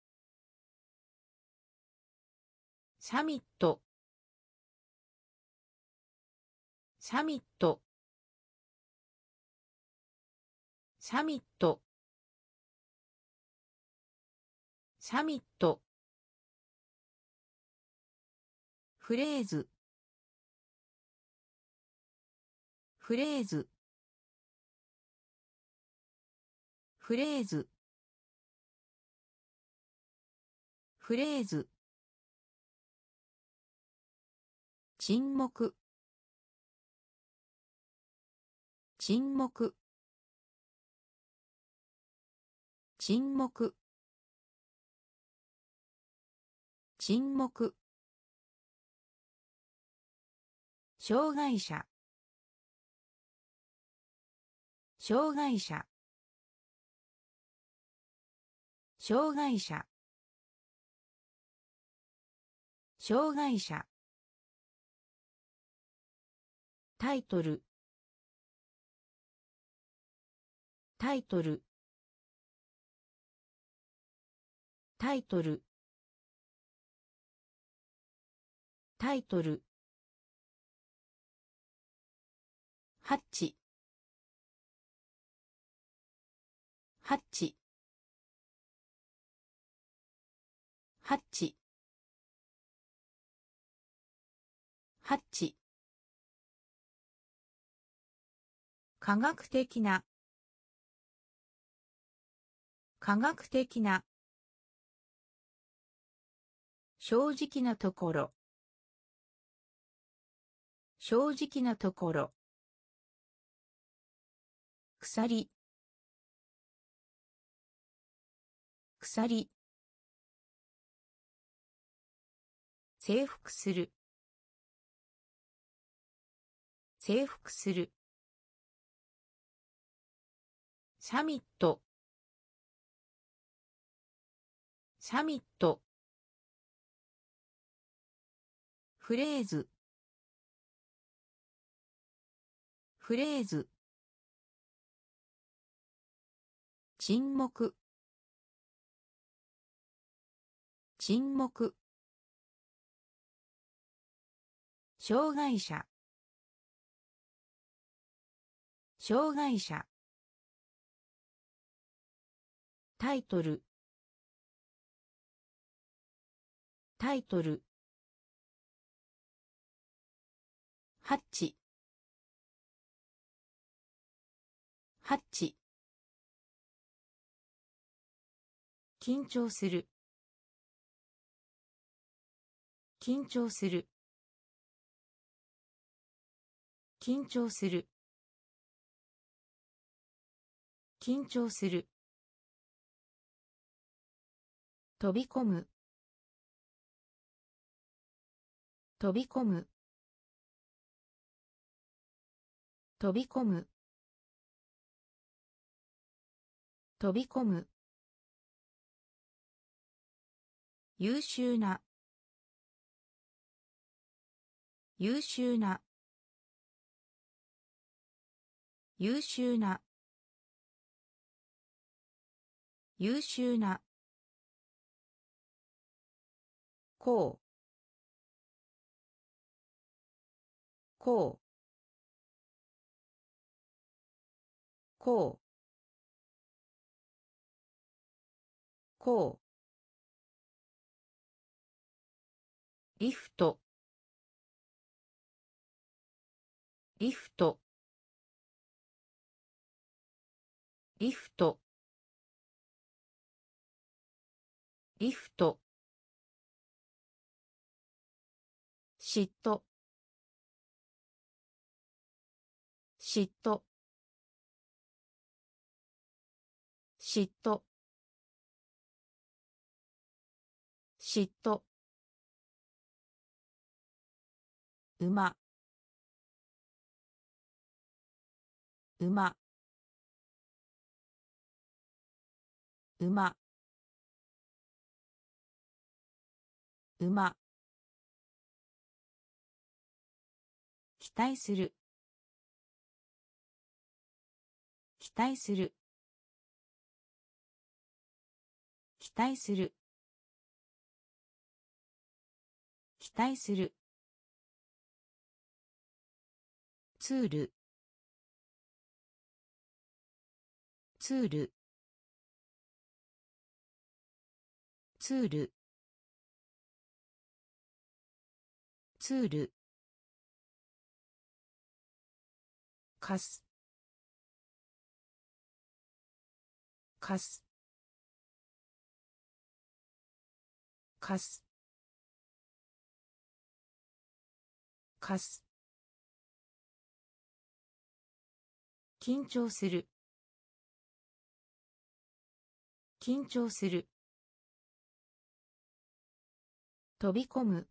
サミット。サミット。サミット。サミット。フレーズ。フレーズ。フレーズ。フレーズ。沈黙。沈黙。沈黙。沈黙。障害者。障害者。障害者。障害者。タイトル。タイトル。タイトル。タイトル。ハッチ。ハッチ。ハッチ。ハッチ。科学的な。科学的な。正直なところ。正直なところ。鎖。鎖。征服する。征服する。サミット。サミット。フレーズ。フレーズ。沈黙。沈黙。障害者。障害者。タイトル。タイトル。ハッチ。ハッチ。緊張する。緊張する。緊張する。緊張する。飛び込む。飛び込む。飛び込む。飛び込む。優秀な。優秀な。優秀な。優秀な。こう。こう。こう。こう。リフト。リフト。リフト。リフト。嫉妬。嫉妬。嫉妬。嫉妬。馬。馬。馬。馬。期待する。期待する。期待する。期待する。ツール。ツール。ツール。ツール。かす。かす。かす。かす。緊張する。緊張する。飛び込む。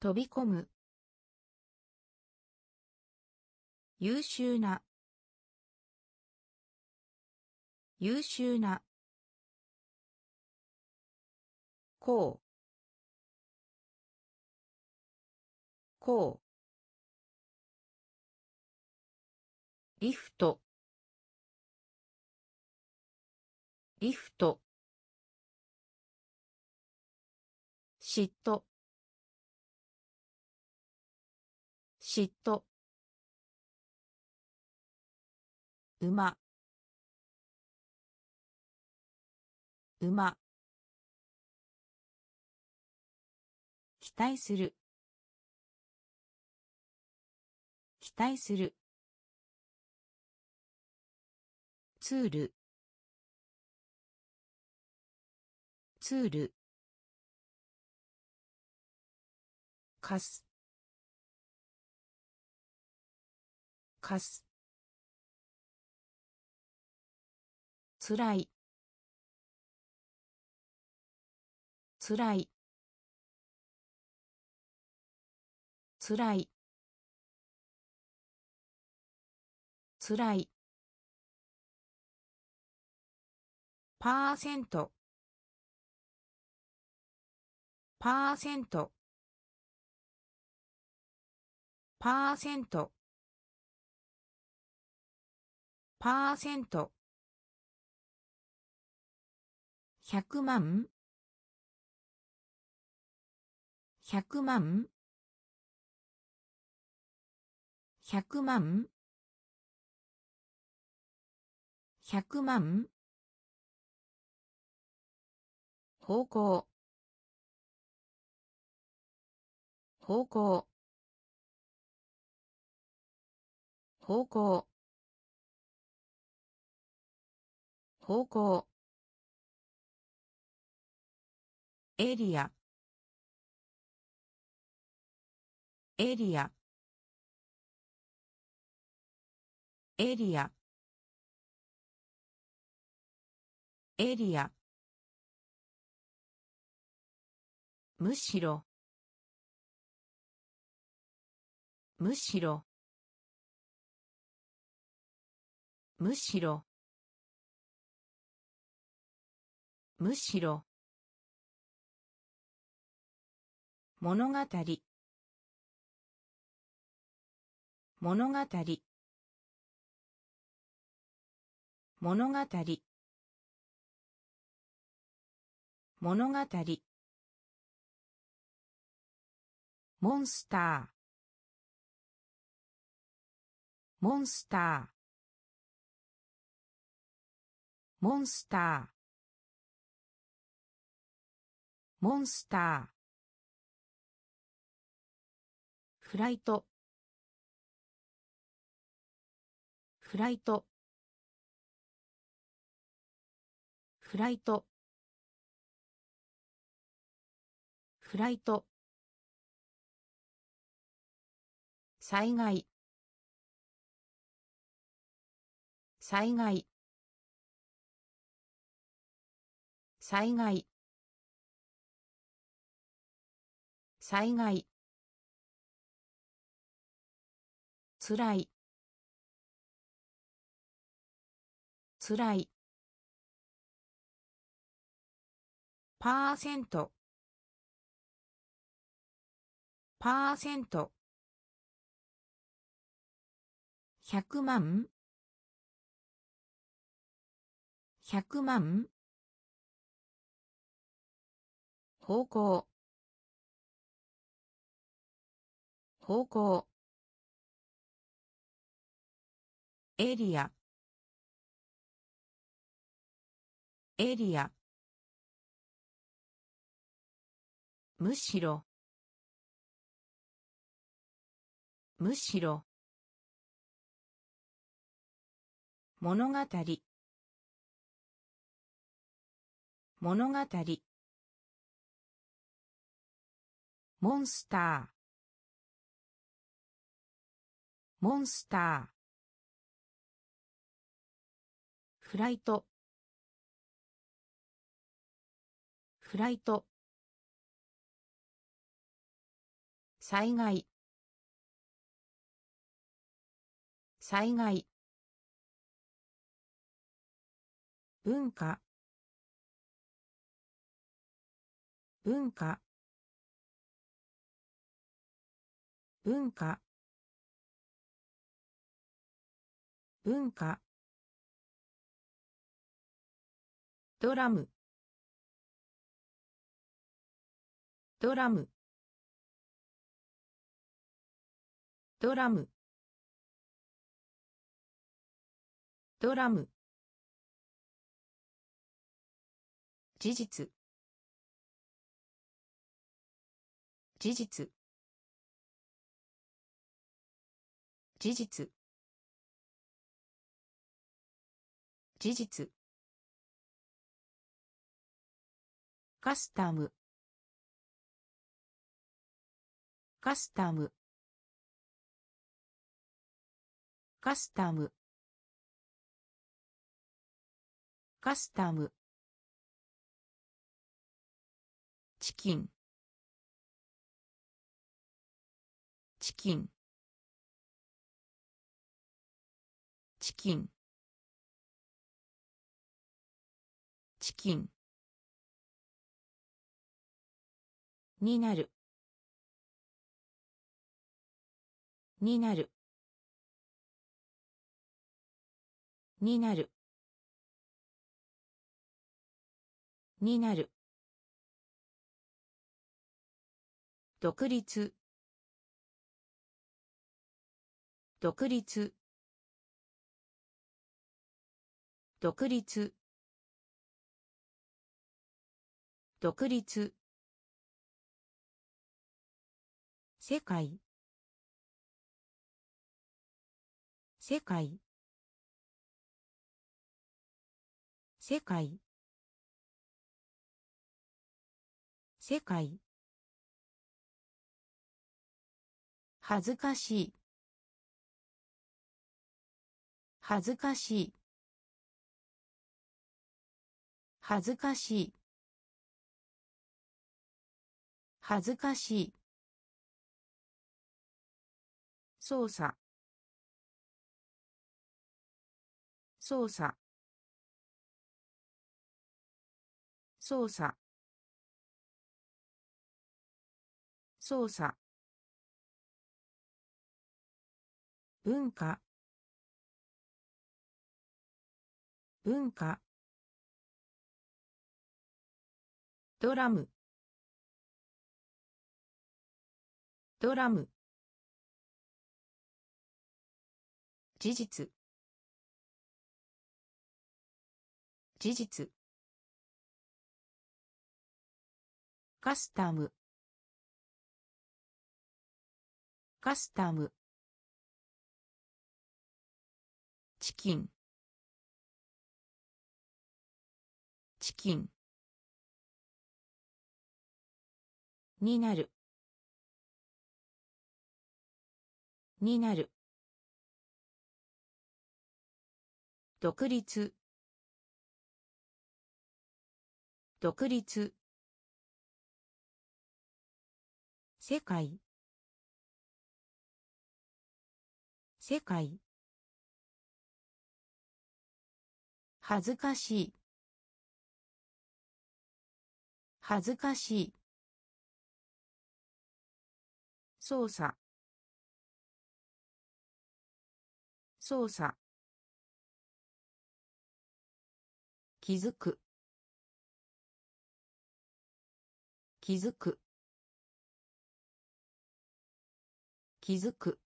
飛び込む。優秀な。優秀な。こう。こう。リフト。リフト。嫉妬。嫉妬。馬。馬。期待する。期待する。ツール。ツール。かす。かす。つらい。つらい。つらい。つらい。パーセント。パーセント。パーセント。パーセント。百万。百万。百万。百万。方向。方向。方向。方向。エリア。エリア。エリア。エリア。むしろ。むしろ。むしろ。むしろ。物語。物語。物語。物語。モンスター。モンスター。モンスター。モンスター。フライト。フライト。フライト。フライト。災害。災害。災害。災害。つらい。つらい。パーセント。パーセント。百万。百万。方向。方向。エリア。エリア。むしろ。むしろ。物語。物語。モンスター。モンスター。フライト。フライト。災害。災害。文化。文化。文化。文化。ドラム。ドラム。ドラム。ドラム。事実。事実。事実。事実。カスタム。カスタム。カスタム。カスタム。チキン。チキン。チキン。チキン。になる。になる。になる。になる。独立。独立。独立。独立。世界。世界。世界。世界。恥ずかしい。恥ずかしい。恥ずかしい。恥ずかしい。操作。操作。操作。操作。文化。文化。ドラム。ドラム。事実。事実。カスタム。カスタム。チキン。チキン。になる。になる。独立。独立。世界。世界。恥ずかしい。恥ずかしい。操作操作気づく。気づく。気づく。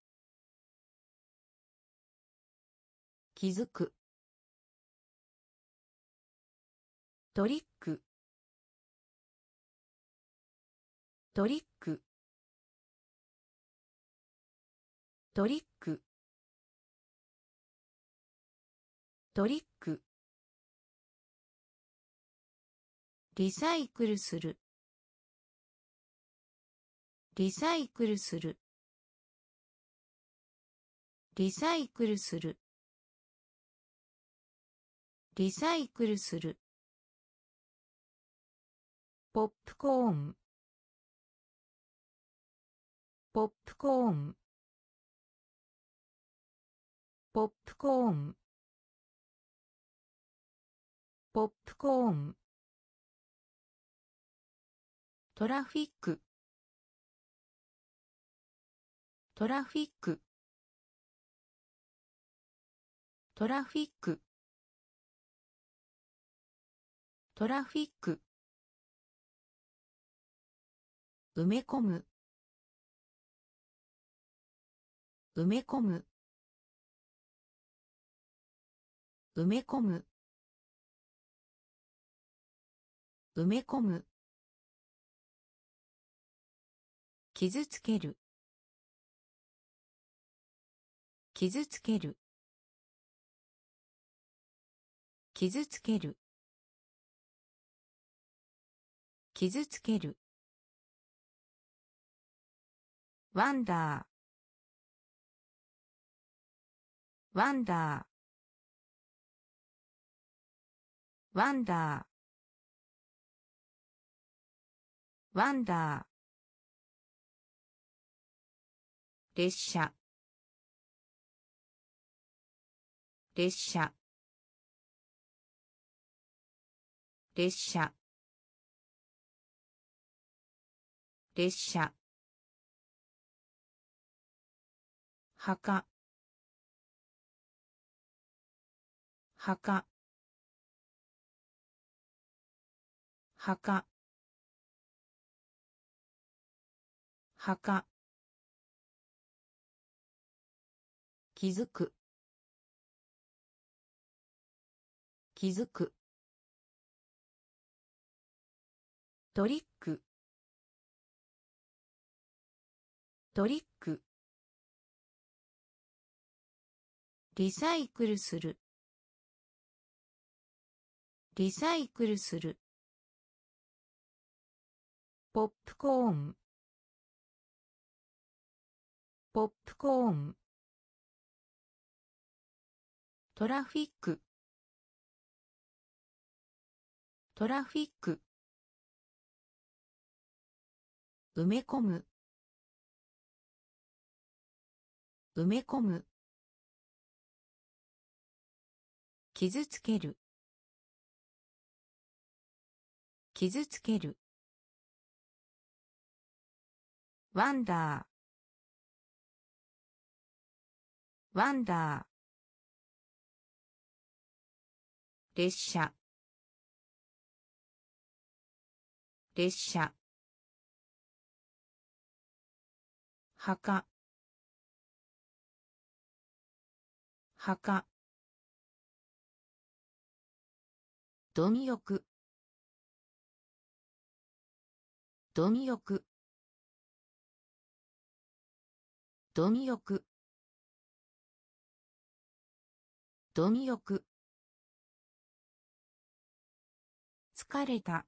気づく。トリック。トリック。トリック。トリック。リサイクルする。リサイクルする。リサイクルする。リサイクルする。ポップコーン。ポップコーン。ポップコーン。ポップコーン。トラフィック。トラフィック。トラフィック。トラフィック。埋め込む。埋め込む。埋め込む。埋め込む。傷つける。傷つける。傷つける。傷つける。ワンダーワンダーワンダーワンダー列車。列車。列車。列車。墓。墓。墓。墓。気づく。気づく。トリック。トリック。リサイクルする。リサイクルする。ポップコーン。ポップコーン。トラフィック。トラフィック。埋め込む。埋め込む。傷つける。傷つける。ワンダー。ワンダー。列車。列車。墓。墓。貪欲。貪欲。貪欲。貪欲疲れた。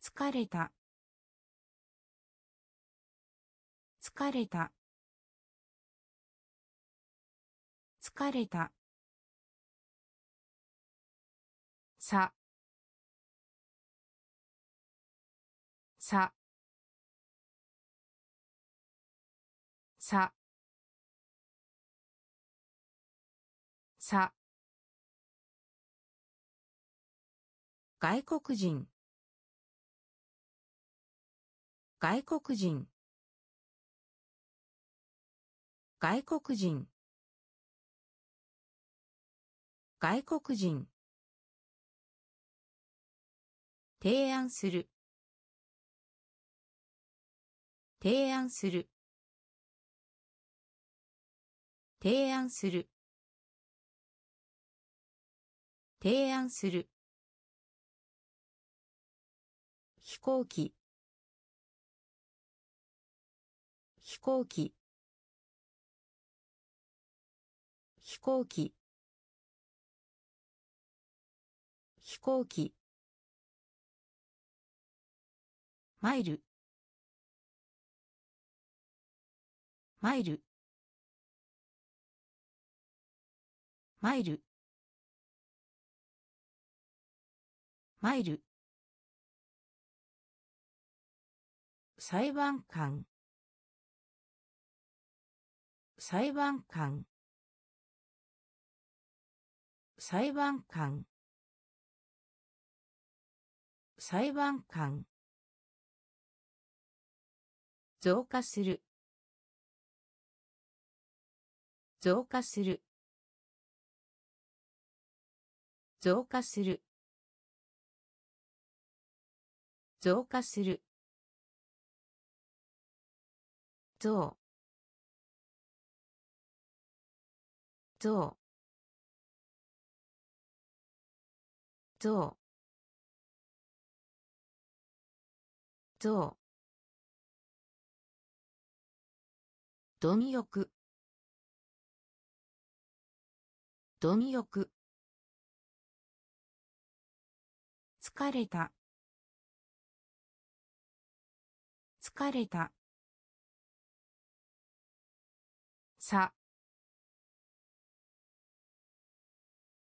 疲れた。疲れた。疲れた。さ。さ。さ。さ。外国人。外国人。外国人。外国人。提案する。提案する。提案する。提案する。飛行機。飛行機。飛行機。飛行機。マイル。マイル。マイル。マイル。裁判官。裁判官。裁判官。裁判官。増加する。増加する。増加する。増加する。増増増増貪欲。貪欲。疲れた。疲れた。さ。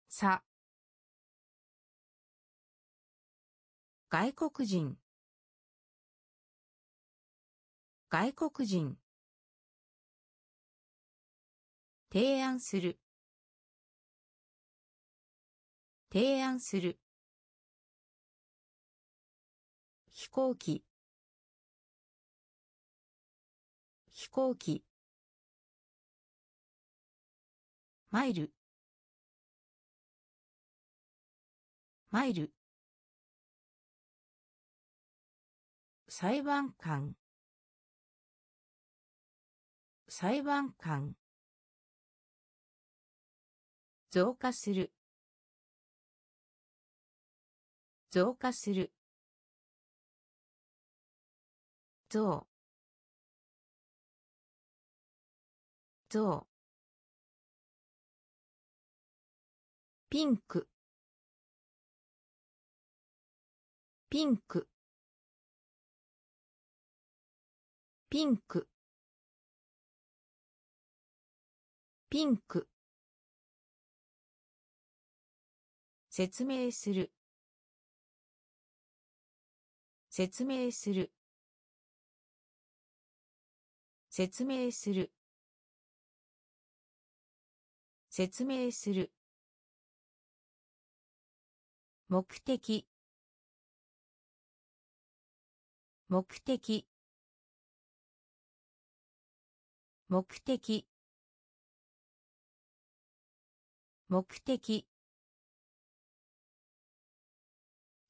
さ。外国人。外国人。提案する。提案する。飛行機。飛行機。マイル。マイル。裁判官。裁判官。増加する。増加する。増。増。ピンク。ピンク。ピンク。ピンク。説明する。説明する。説明する。説明する。目的。目的。目的。目的。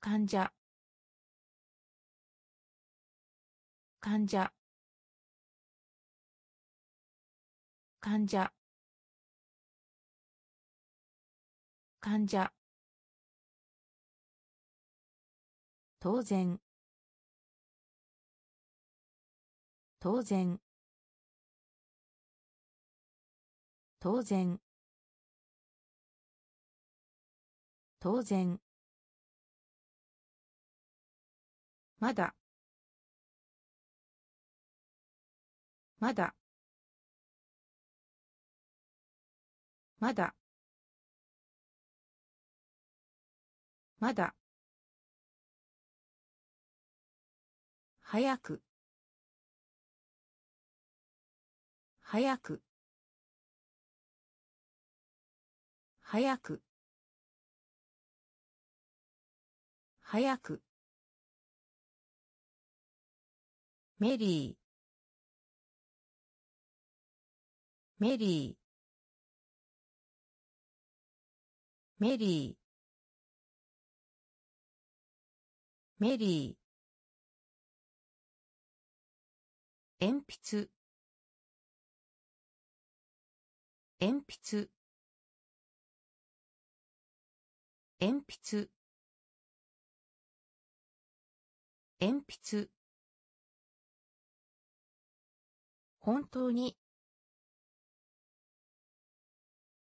患者。患者。患者。患者。当然。当然。当然。当然。まだ。まだ。まだ。まだ。早く。早く。早く。早く。メリー。メリー。メリー。メリー。鉛筆。鉛筆。鉛筆。鉛筆。本当に。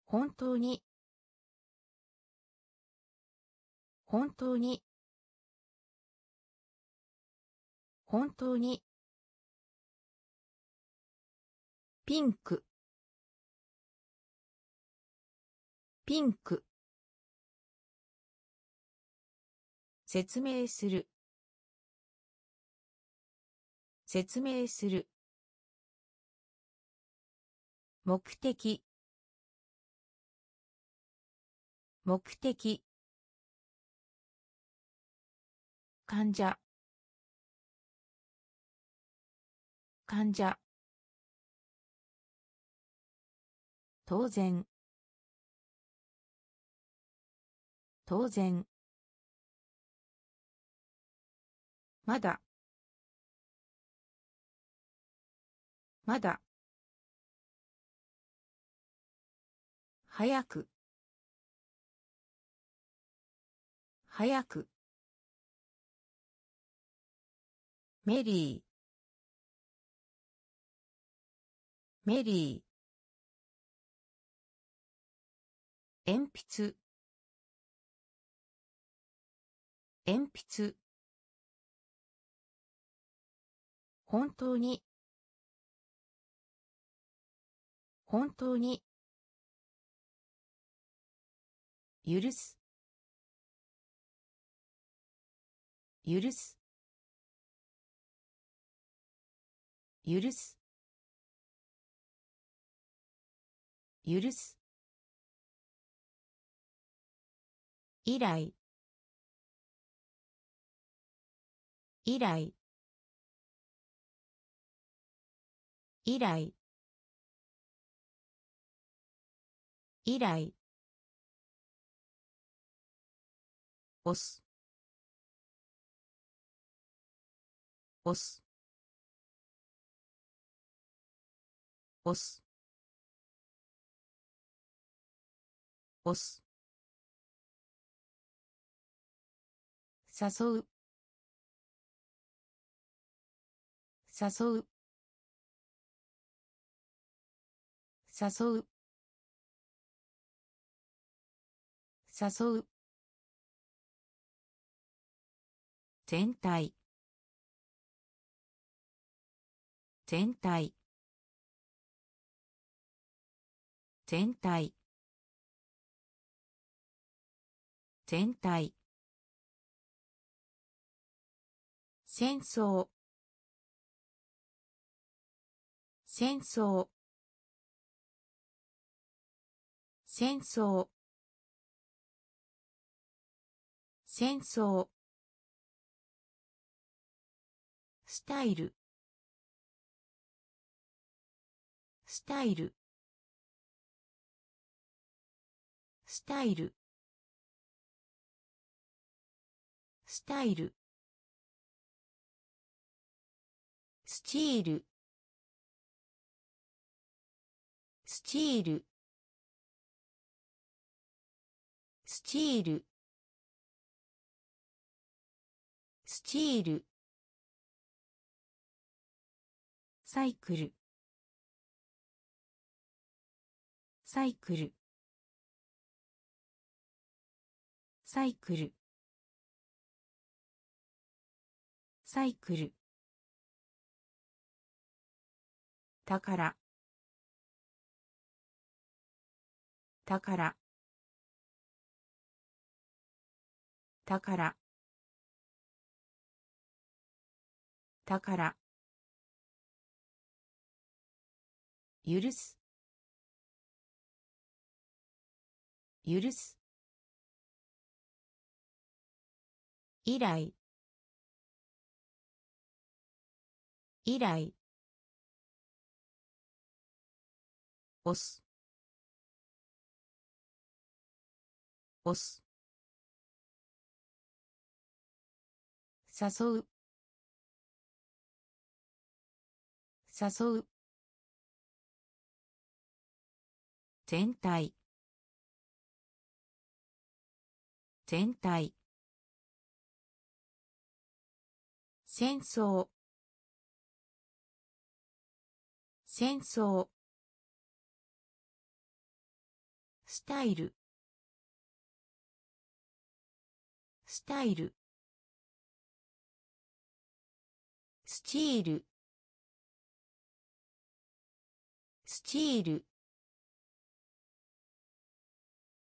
本当に。本当に。本当に。ピンク。ピンク。説明する。説明する。目的。目的。患者。患者。当然。当然。まだ。まだ。早く。早く。メリー。メリー。鉛筆。鉛筆。本当に。本当に。許す。許す。許す。許す。以来。以来。以来。以来。押す。押す。押す。押す。誘う。誘う。誘う。誘う。全体。全体。全体。全体。戦争。戦争。戦争。戦争。スタイル。スタイル。スタイル。スタイル。チール。スチール。チール。スチール。サイクル。サイクル。サイクル。サイクル。宝宝宝宝許す。許す。依頼依頼押す。押す。誘う。誘う。全体。全体。戦争。戦争。スタイル。スタイル。スチール。スチール。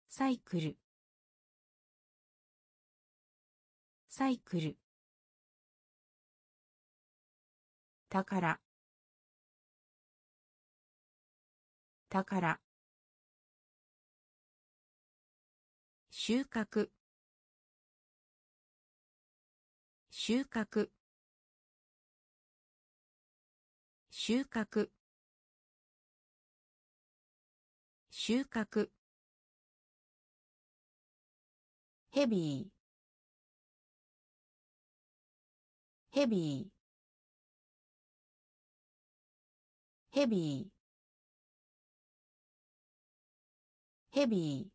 サイクル。サイクル。宝。宝。収穫。収穫。収穫。収穫。ヘビーヘビーヘビーヘビー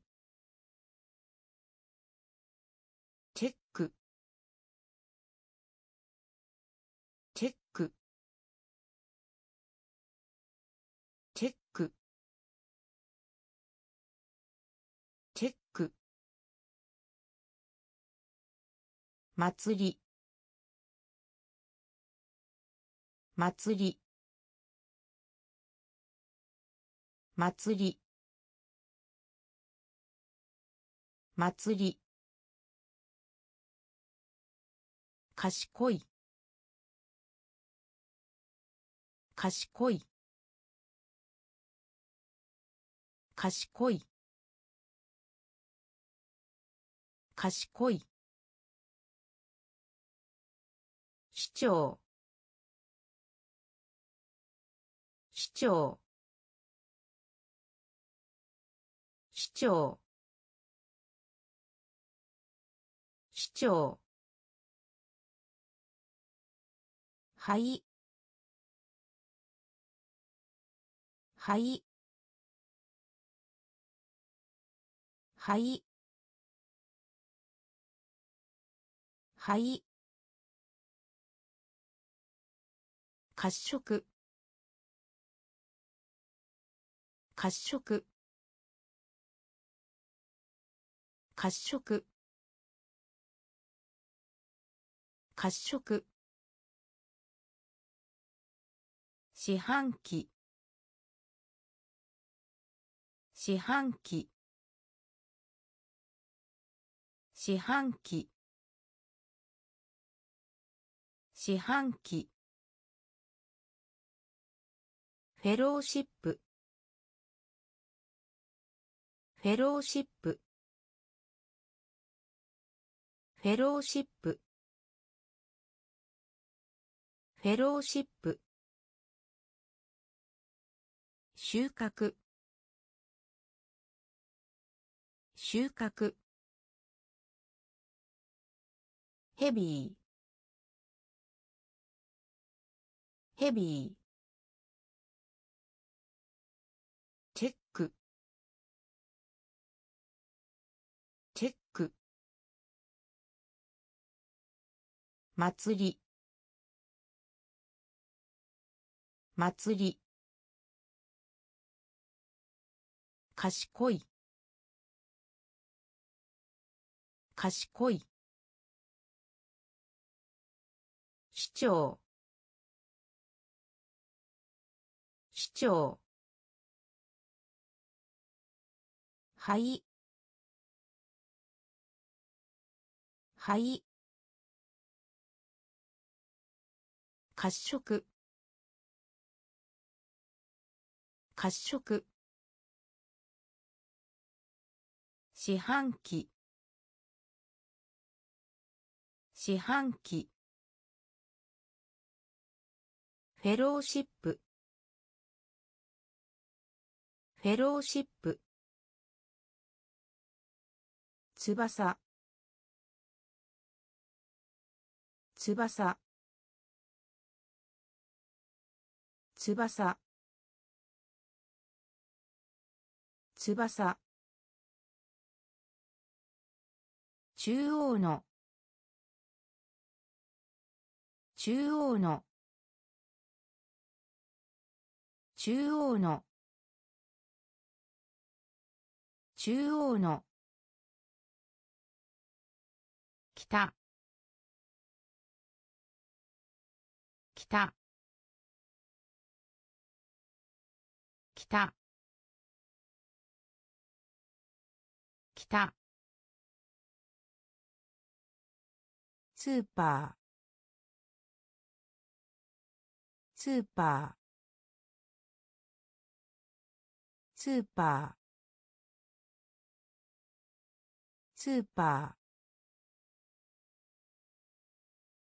祭り。祭り。祭り。祭り。賢い。賢い。賢い。賢い。長。市長。市長。市長。はい。はい。はい。はい。褐色。褐色。褐色。褐色。四半期。四半期。四半期。四半期。フェローシップ。フェローシップ。フェローシップ。フェローシップ。収穫。収穫。ヘビー。ヘビー。祭り。祭り。賢い。賢い。市長。市長。はい。はい。褐色。褐色。四半期。四半期。フェローシップ。フェローシップ。翼。翼。翼。翼。中央の。中央の。中央の。中央の。北。北。北北スーパー。スーパー。スーパー。スーパ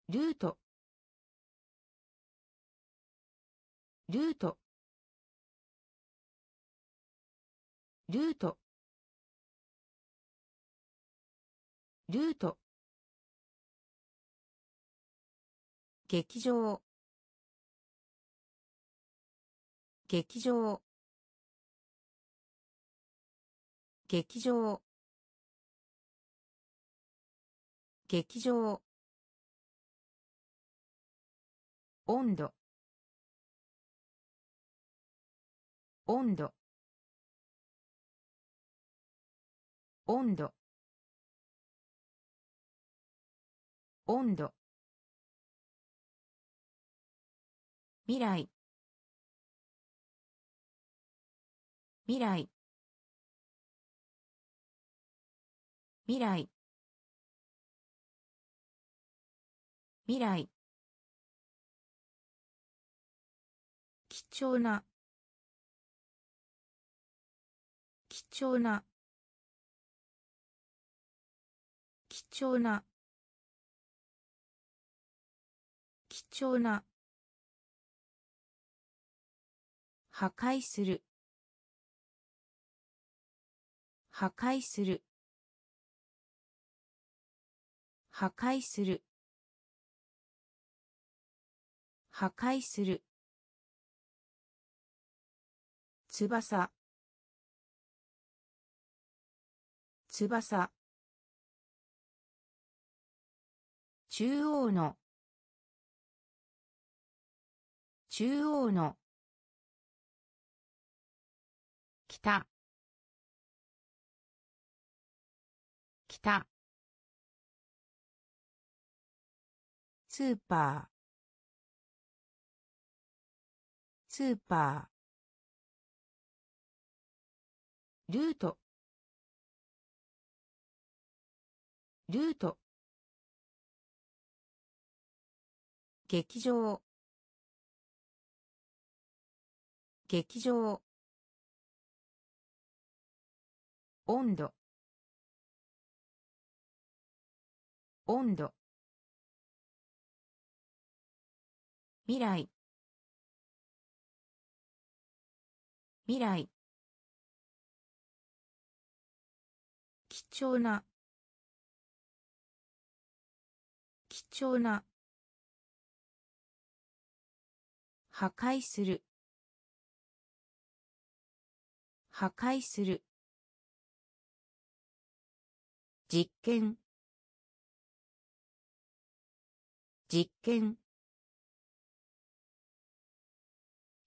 ー。ルート。ルートルート。ルート。劇場。劇場。劇場。劇場。温度。温度。温度。温度。未来。未来。未来。未来。貴重な。貴重な。貴重な。貴重な。破壊する。破壊する。破壊する。破壊する。翼。翼。中央の。中央の。北。北。スーパー。スーパー。ルート。ルート。劇場。劇場。温度。温度。未来。未来。貴重な。貴重な。破壊する。破壊する。実験。実験。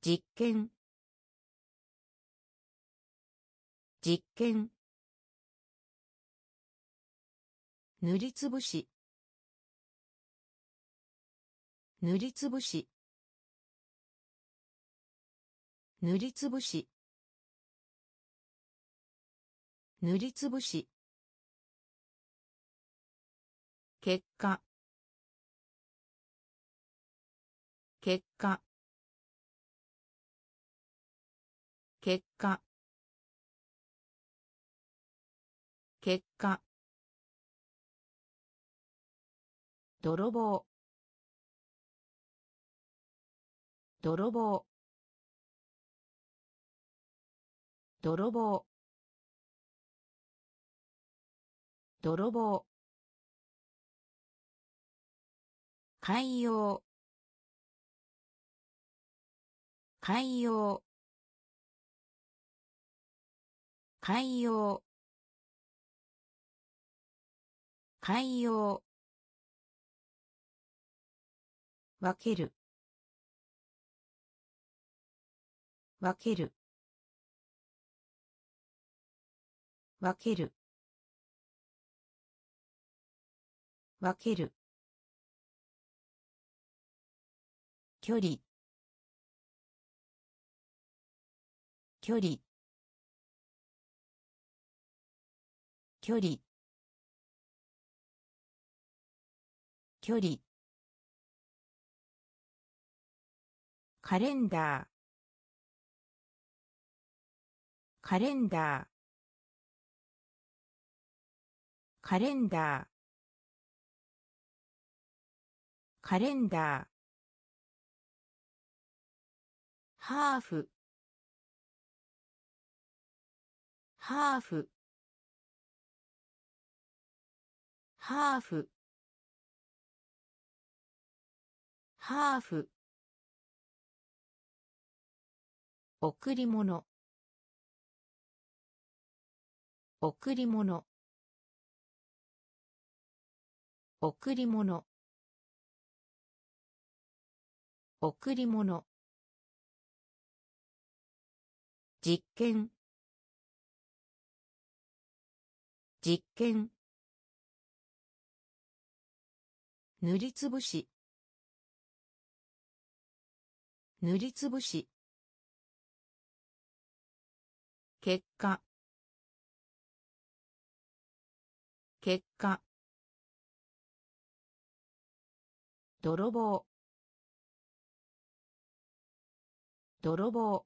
実験。実験。塗りつぶし。塗りつぶし。塗りつぶし。塗りつぶし。結果。結果。結果。結果。泥棒。泥棒。泥棒。泥棒。海洋。海洋。海洋。海洋。分ける。分ける。分ける。分ける。距離。距離。距離。距離。カレンダー。カレンダー。カレンダー。カレンダー。ハーフ。ハーフ。ハーフ。ハーフ。贈り物。贈り物。贈り物。贈り物。実験。実験。塗りつぶし。塗りつぶし。結果。結果。泥棒。泥棒。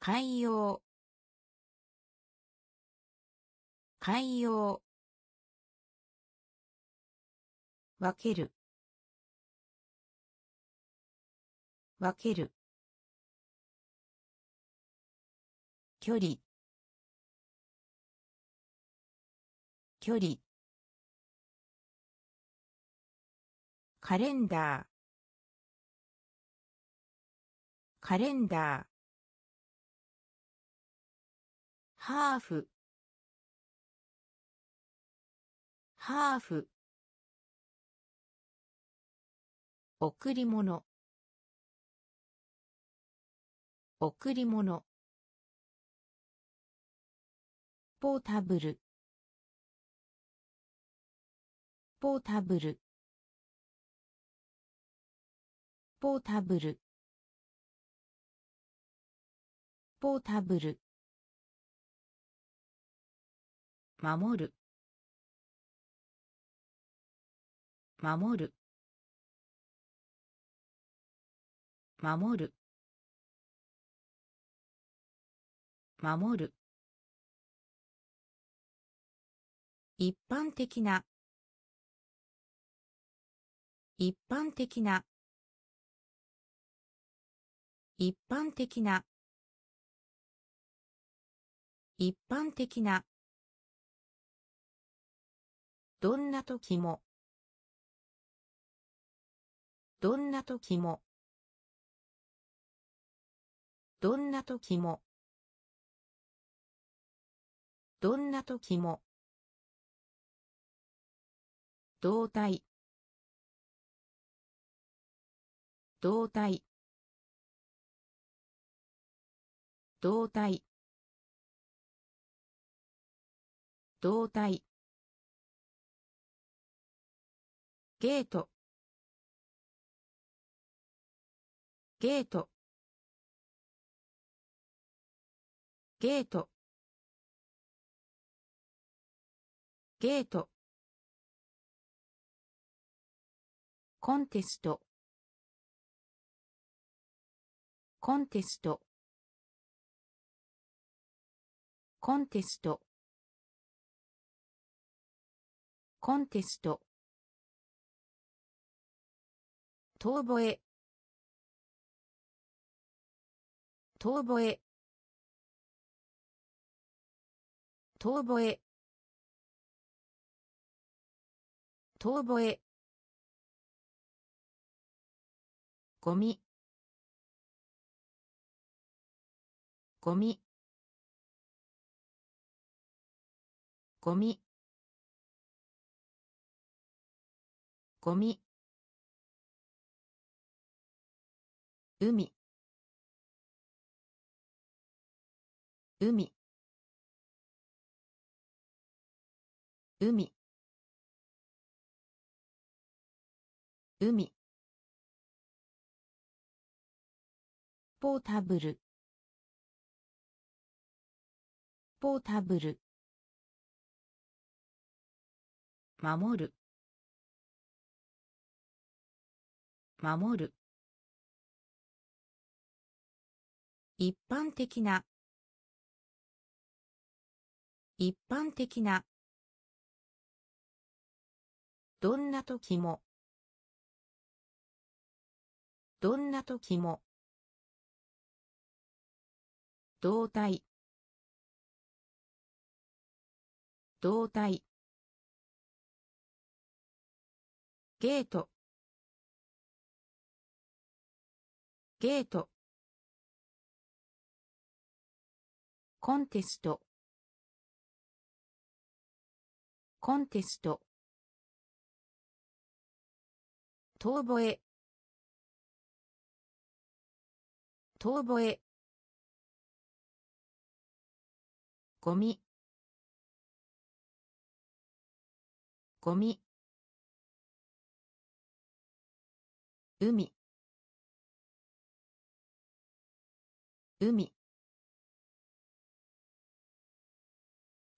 海洋。海洋。分ける。分ける。距離。距離。カレンダー。カレンダー。ハーフ。ハーフ。贈り物。贈り物。ポータブル。ポータブル。ポータブル。ポータブル。守る。守る。守る。守る。一般的な。一般的な。一般的な。一般的な。どんな時も。どんな時も。どんな時も。どんな時も。胴体胴体胴体。胴体。ゲート。ゲート。ゲート。ゲート。コンテスト。コンテスト。コンテスト。コンテスト。遠吠え。遠吠え。遠吠え。遠吠え。ゴミ。ゴミ。ゴミ。ゴミ。海。海。海。海。ポータブル。ポータブル。守る。守る。一般的な。一般的な。どんな時も。どんな時も。胴体。胴体。ゲート。ゲート。コンテスト。コンテスト。遠吠え。遠吠え。ゴミ。ゴミ。海。海。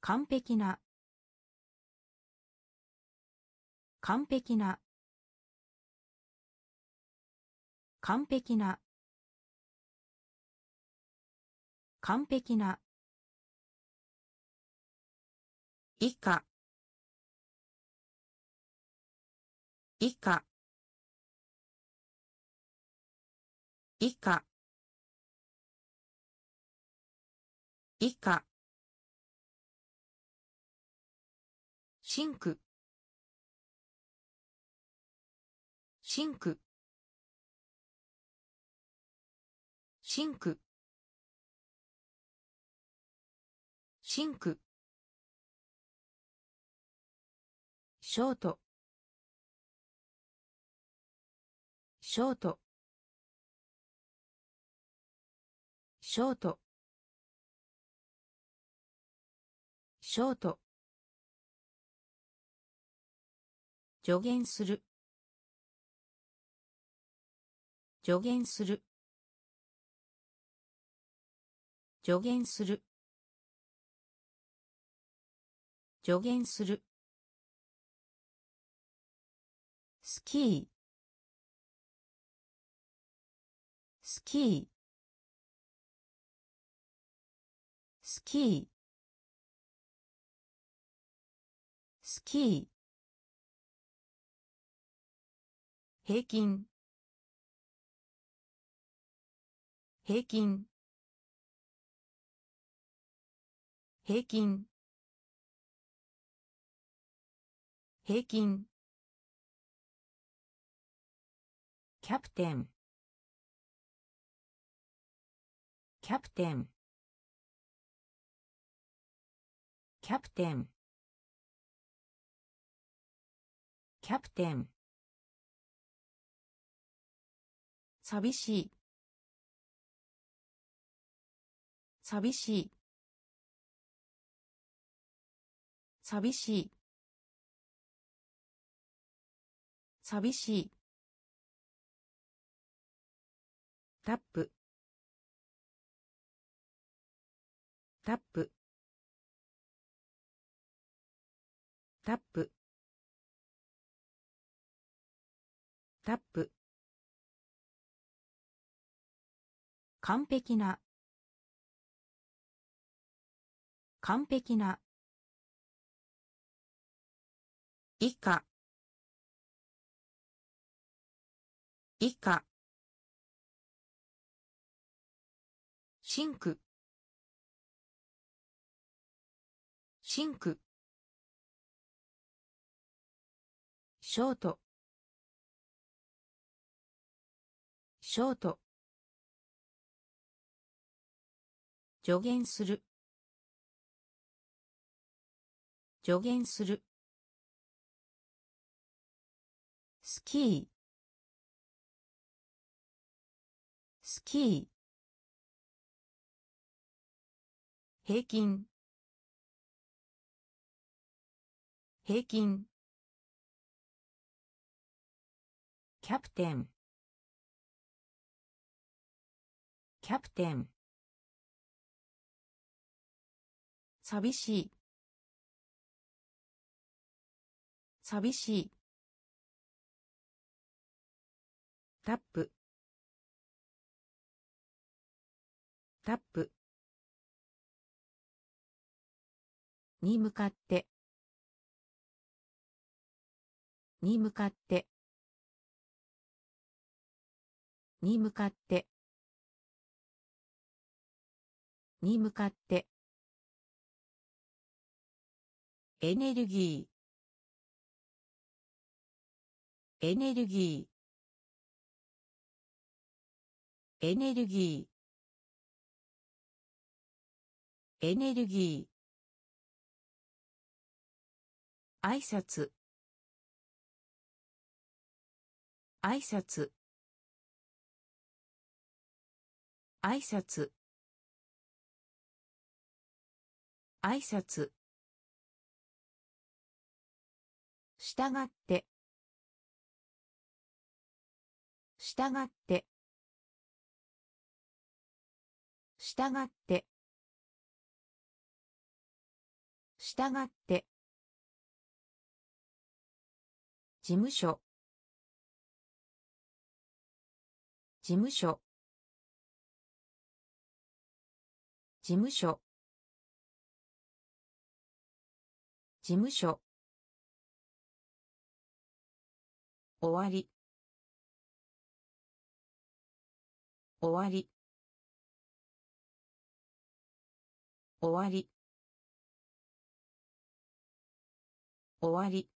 完璧な。完璧な。完璧な。完璧な。以下。以下。以下。以下。シンク。シンク。シンク。シンク。ショート。ショート。ショート。ショート。助言する。助言する。助言する。助言する。スキー。スキー。スキー。スキー。平均。平均。平均。平均。キャプテン。キャプテン。キャプテン。キャプテン。寂しい。寂しい。寂しい。寂しい。タップ。タップ。タップ。タップ。完璧な。完璧な。以下。以下。シンク。シンク。ショート。ショート。助言する。助言する。スキー。スキー。平均。平均。キャプテン。キャプテン。寂しい。寂しい。タップ。タップ。に向かって。に向かって。に向かって。に向かって。エネルギー。エネルギー。エネルギー。エネルギー。挨拶。挨拶。挨拶。挨拶。したがって。したがって。したがって。したがって。事務所。事務所。事務所。事務所。終わり。終わり。終わり。終わり。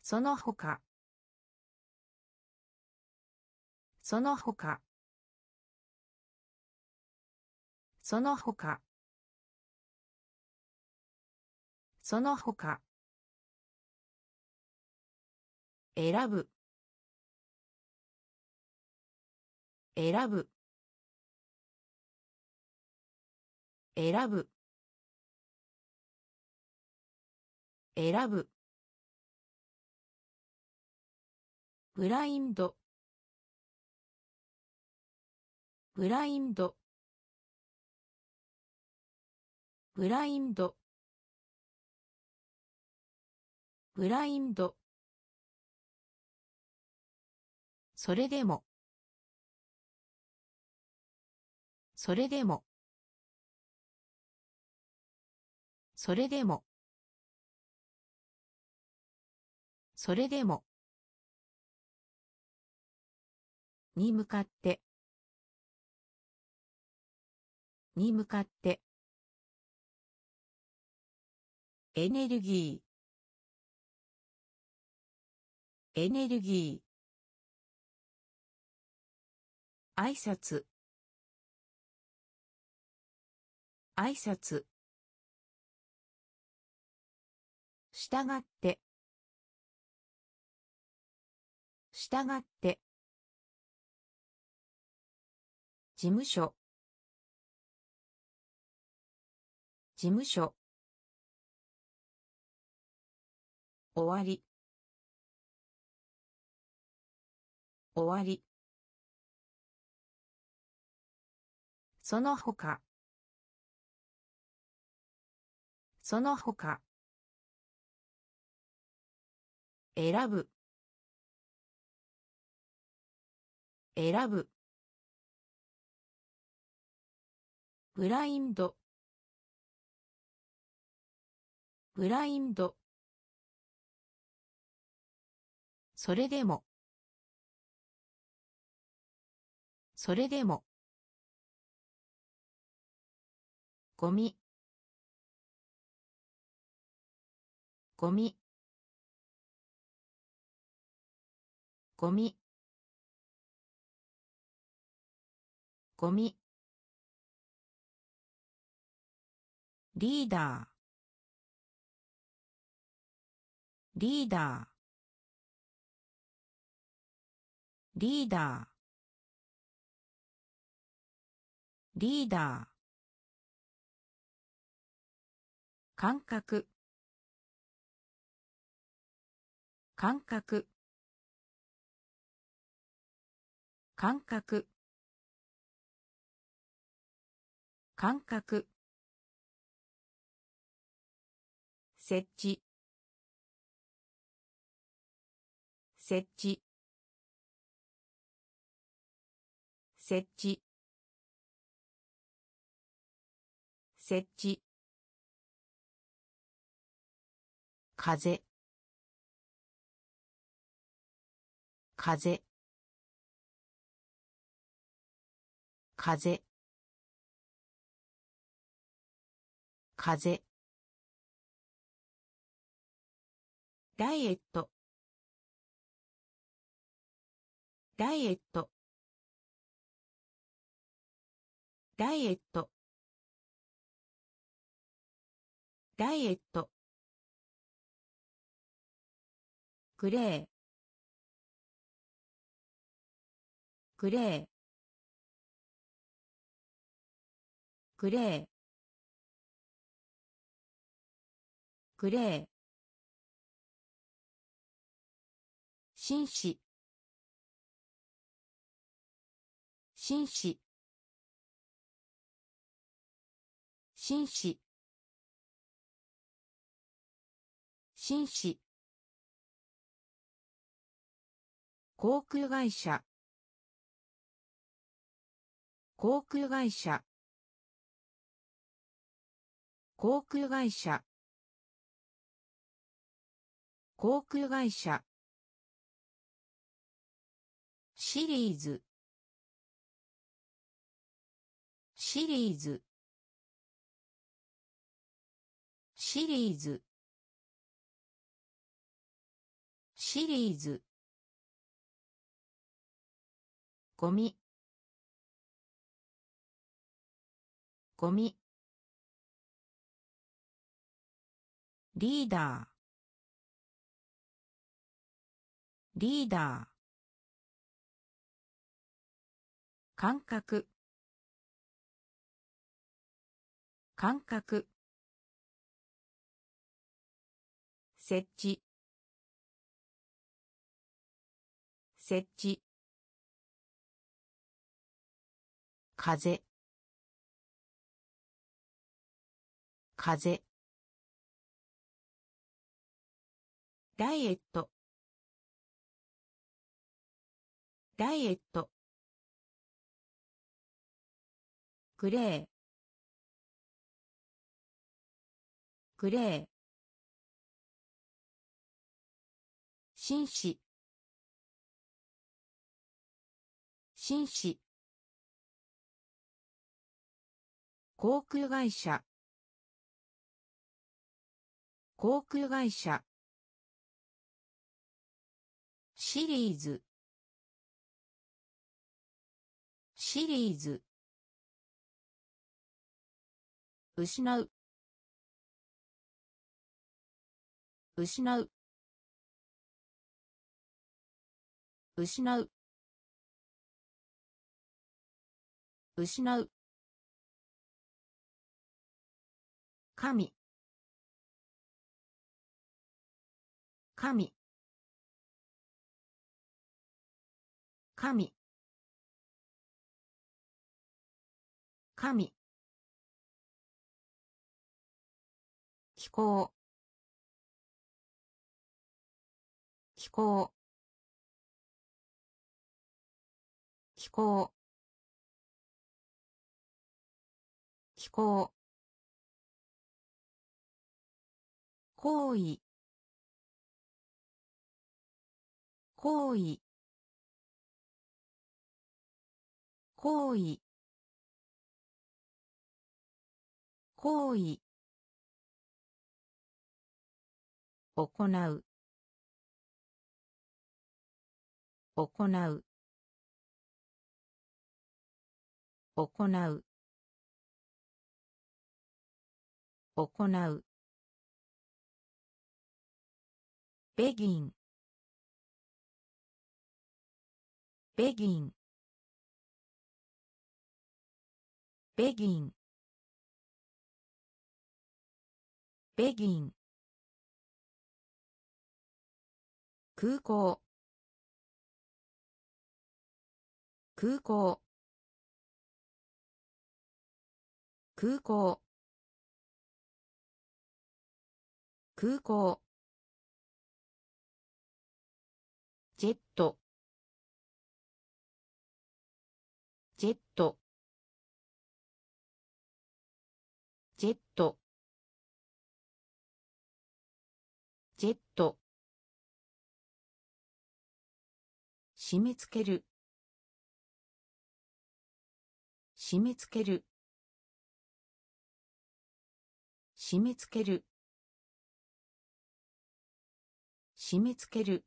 その他。その他。その他。その他。選ぶ。選ぶ。選ぶ。選ぶ。ブラインド。ブラインド。ブラインド。ブラインド。それでも。それでも。それでも。それでも。に向かって。に向かって。エネルギー。エネルギー。挨拶。挨拶。したがって。したがって。事務所。事務所。終わり。終わり。その他。その他。選ぶ。選ぶ。ブラインド。ブラインド。それでも。それでも。ゴミ。ゴミ。ゴミ。ゴミ。リーダー。リーダー。リーダー。リーダー。感覚。感覚。感覚。感覚。設置。設置。設置。設置。風。風。風。風。ダイエット。ダイエット。ダイエット。ダイエット。グレー。グレー。グレー。グレー。紳士。紳士。紳士。紳士。航空会社。航空会社。航空会社。航空会社。シリーズ。シリーズ。シリーズ。シリーズ。ゴミ。ゴミ。リーダー。リーダー。感覚。感覚。設置。設置。風。風。ダイエット。ダイエット。グレー。グレー。紳士。紳士。航空会社。航空会社。シリーズ。シリーズ。失う。失う。失う。失う。神。神。神。神。気候。気候。気候気候行為。行為。行為。行為。行う。行う。行う。行う。ベギンベギンベギンベギン空港。空港。空港。空港。ジェット。ジェット。ジェット。ジェット。締め付ける。締め付ける。締め付ける。締め付ける。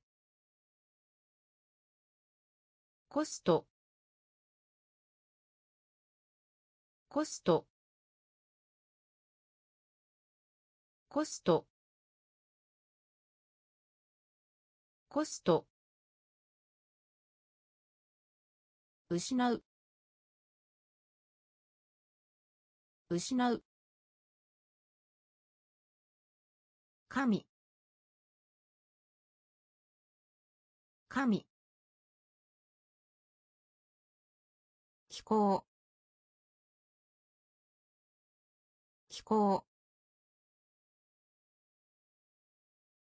コスト。コスト。コスト。コスト。失う。失う。神。神。気候。気候。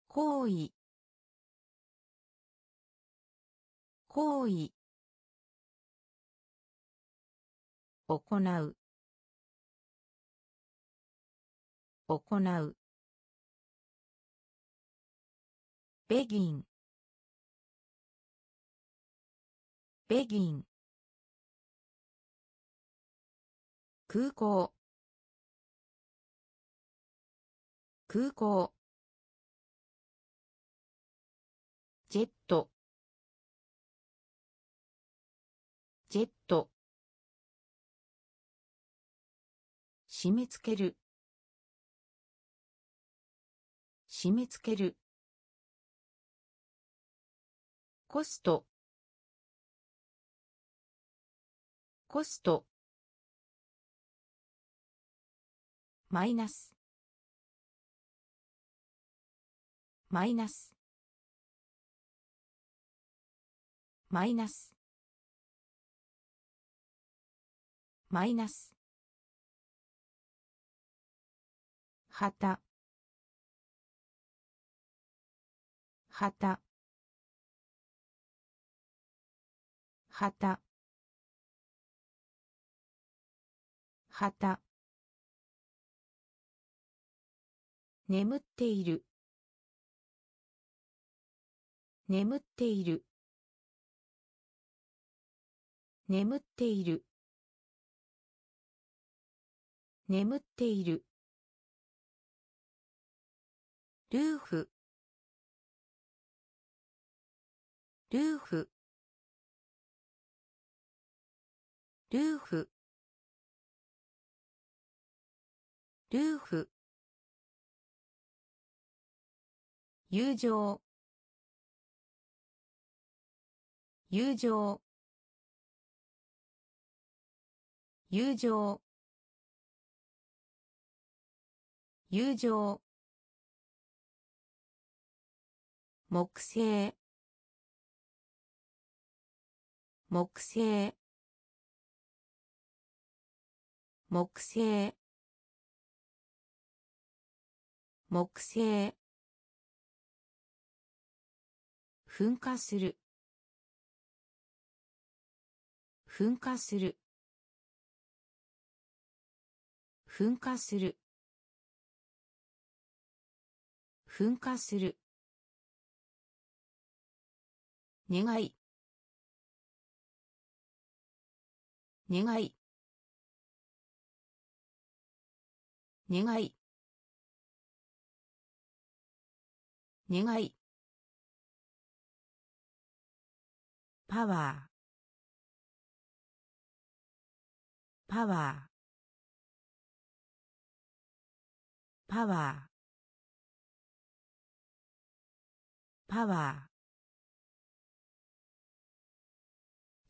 行為。行為。行う。行う。ベギンベギン空港。空港。ジェット。ジェット。締め付ける。締め付ける。コスト。コスト。マイナス。マイナス。マイナス。マイナス。旗。旗。旗。旗。眠っている。眠っている。眠っている。眠っている。ルーフ。ルーフ。ルーフ。ルーフ。友情。友情。友情。友情。木星。木星。木星。木星。噴火する。噴火する。噴火する。噴火する。願い。願い。願い。願い。パワー。パワー。パワー。パワー。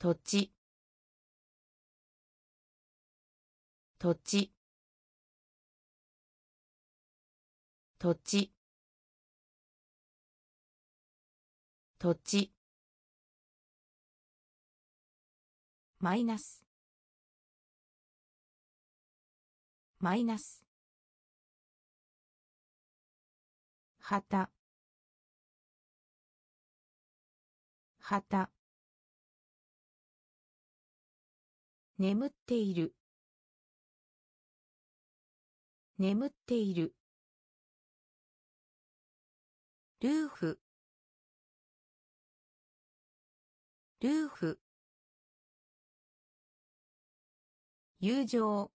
土地。土地土地。土地。マイナス。マイナス。旗。旗。眠っている。眠っている。ルーフ。ルーフ。友情。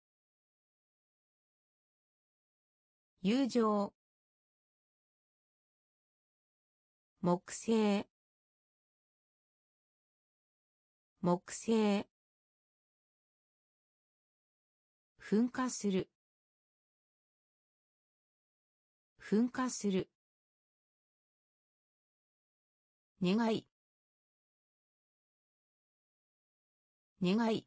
友情。木星。木星。噴火する。噴火する。願い。願い。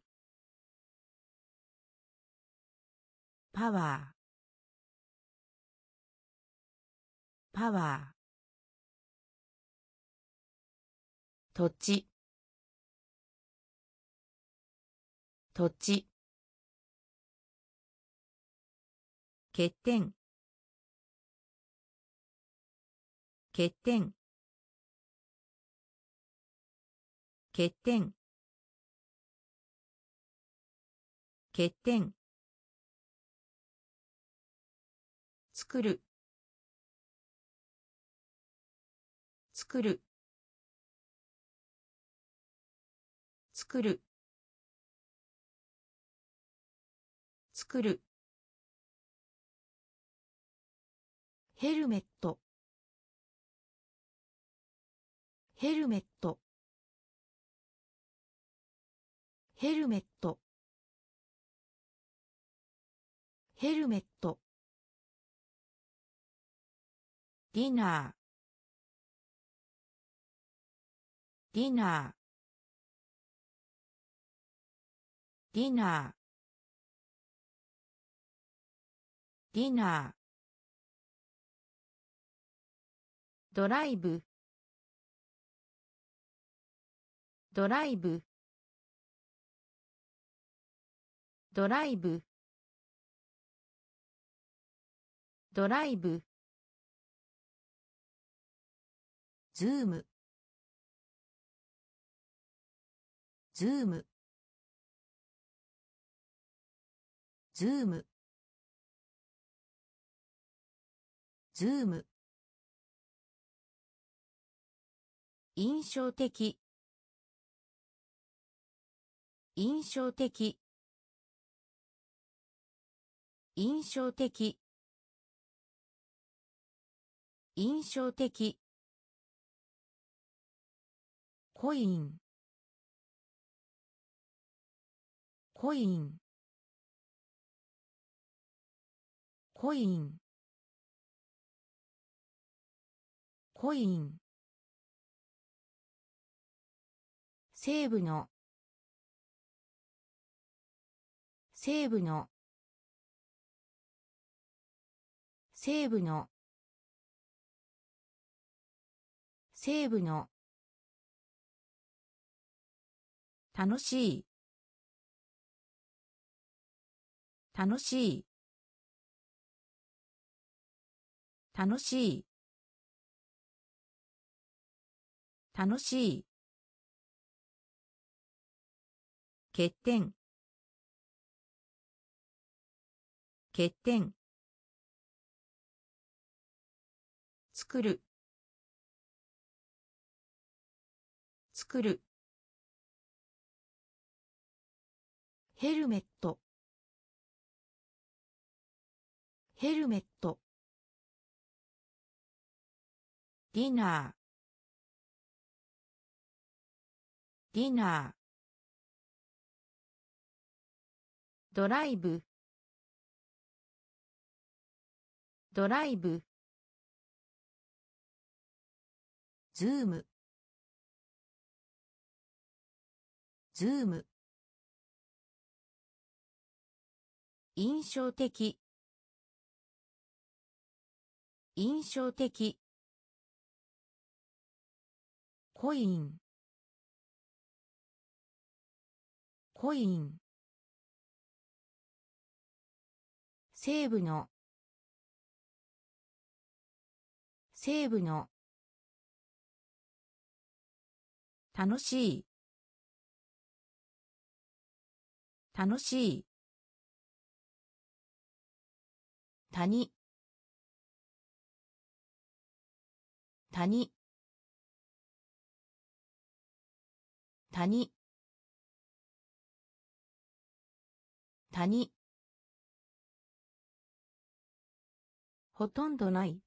パワー。パワー。土地。土地。欠点。欠点欠点。欠点。作る。作る。作る。作る。ヘルメット。ヘルメット。ヘルメット。ヘルメット。ディナー。ディナー。ディナー。ディナー。ドライブ。ドライブ。ドライブ。ドライブ。ズーム。ズーム。ズーム。ズーム。印象的。印象的。印象的。印象的。コイン。コイン。コイン。コイン。西部の。西部の。西部の西部の楽しい楽しい楽しい楽しい。欠点。欠点。作る。作る。ヘルメット。ヘルメット。ディナー。ディナー。ドライブ。ドライブ。ズーム。ズーム。印象的。印象的。コイン。コイン。西部の。西部の。楽しい。楽しい。谷。谷。谷。谷。ほとんどない。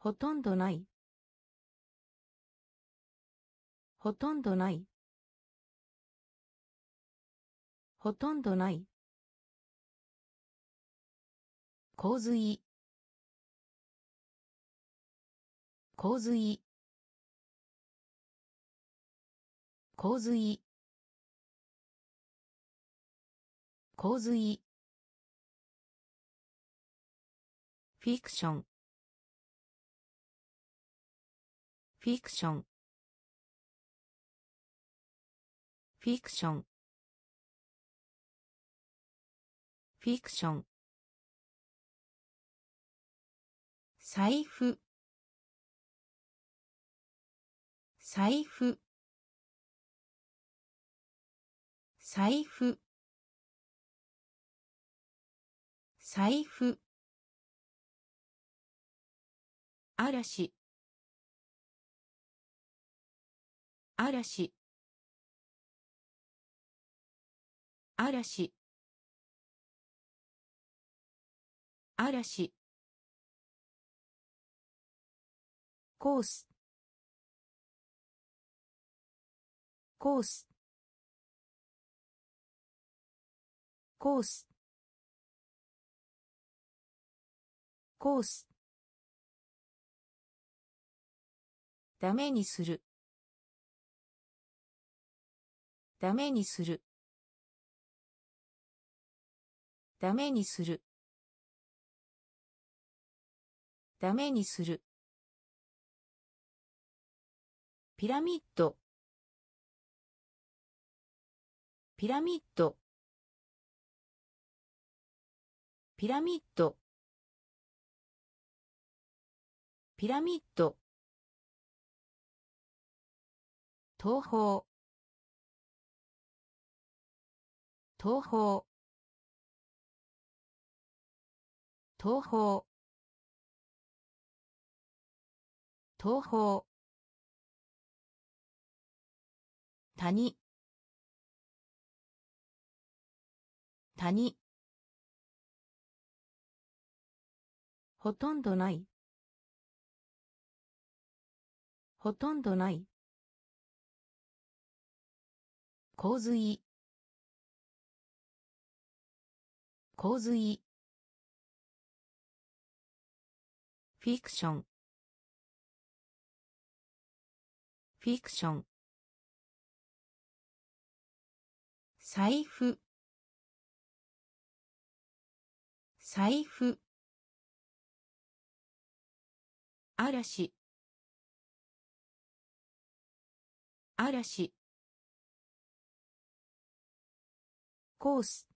ほとんどない。ほとんどない。ほとんどない。洪水。洪水。洪水。洪水。フィクション。フィクション。フィクションフィクション財布。財布。財布。財布。嵐。嵐。嵐。嵐。コース。コース。コース。コース。ダメにする。ダメにする。ダメにする。ダメにする。ピラミッド。ピラミッド。ピラミッド。ピラミッド。東方。東方。東方東方谷。谷。ほとんどない。ほとんどない。洪水。洪水。フィクションフィクション財布。財布。嵐。嵐。コース。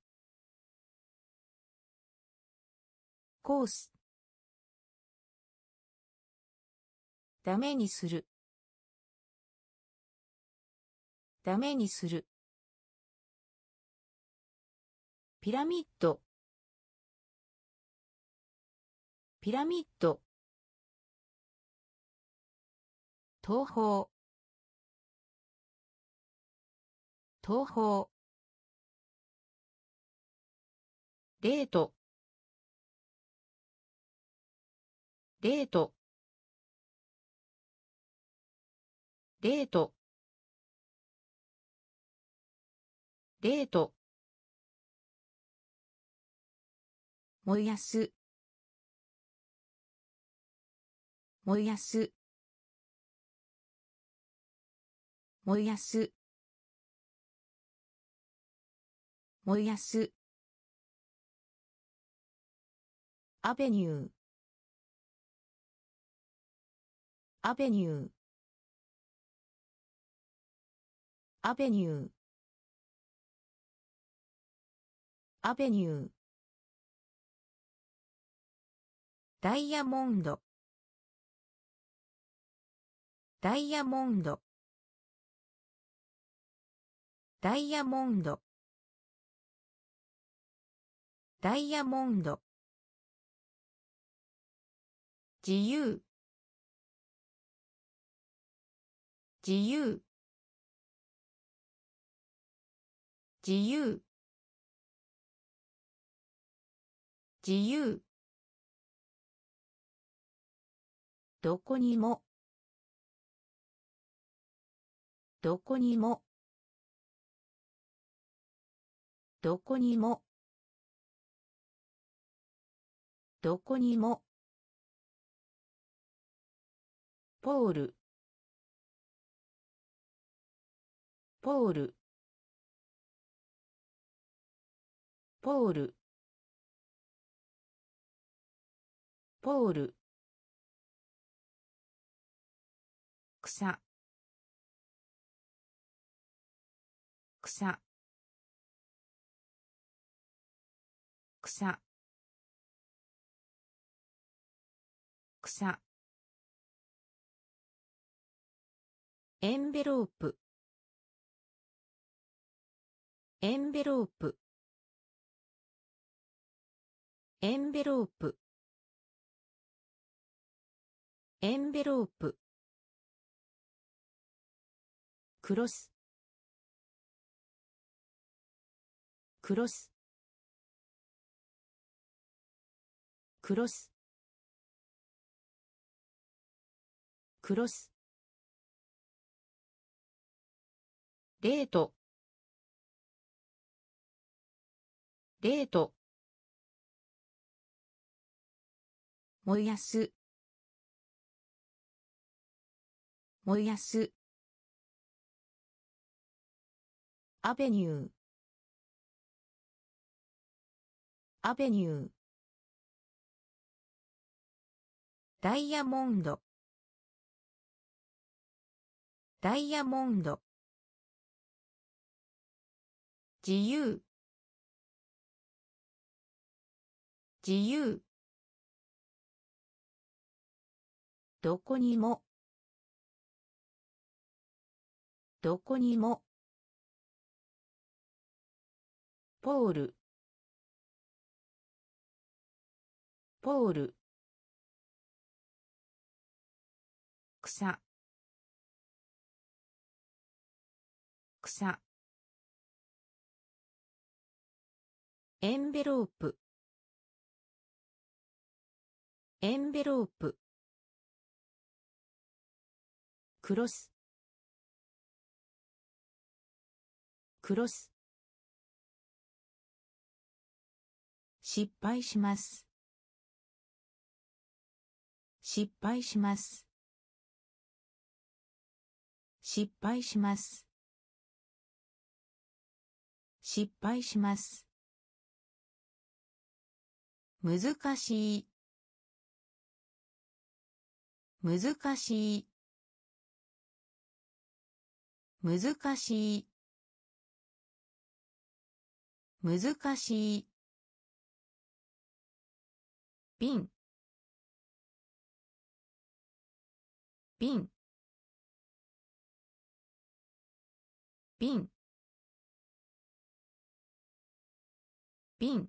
コース。ダメにする。ダメにする。ピラミッド。ピラミッド。東方。東方。レートレートレート。レート。燃やす。燃やす。燃やす。燃やす。アベニュー。アベニュー。アベニューアベニューダイヤモンドダイヤモンドダイヤモンドダイヤモンド自由。自由。自由。自由。どこにも。どこにも。どこにも。どこにも。ポール。ポール。ポール。ポール。草。草。草。草。エンベロープ。エンベロープ。エンベロープ。エンベロープ。クロス。クロス。クロス。クロス。レート。レート。燃やす。燃やす。アベニュー。アベニュー。ダイヤモンド。ダイヤモンド。自由。自由。どこにも。どこにも。ポール。ポール。草。草。エンベロープ。エンベロープ。クロス。クロス。失敗します。失敗します。失敗します。失敗します。難しい。難しい。難しい。難しい。瓶瓶瓶瓶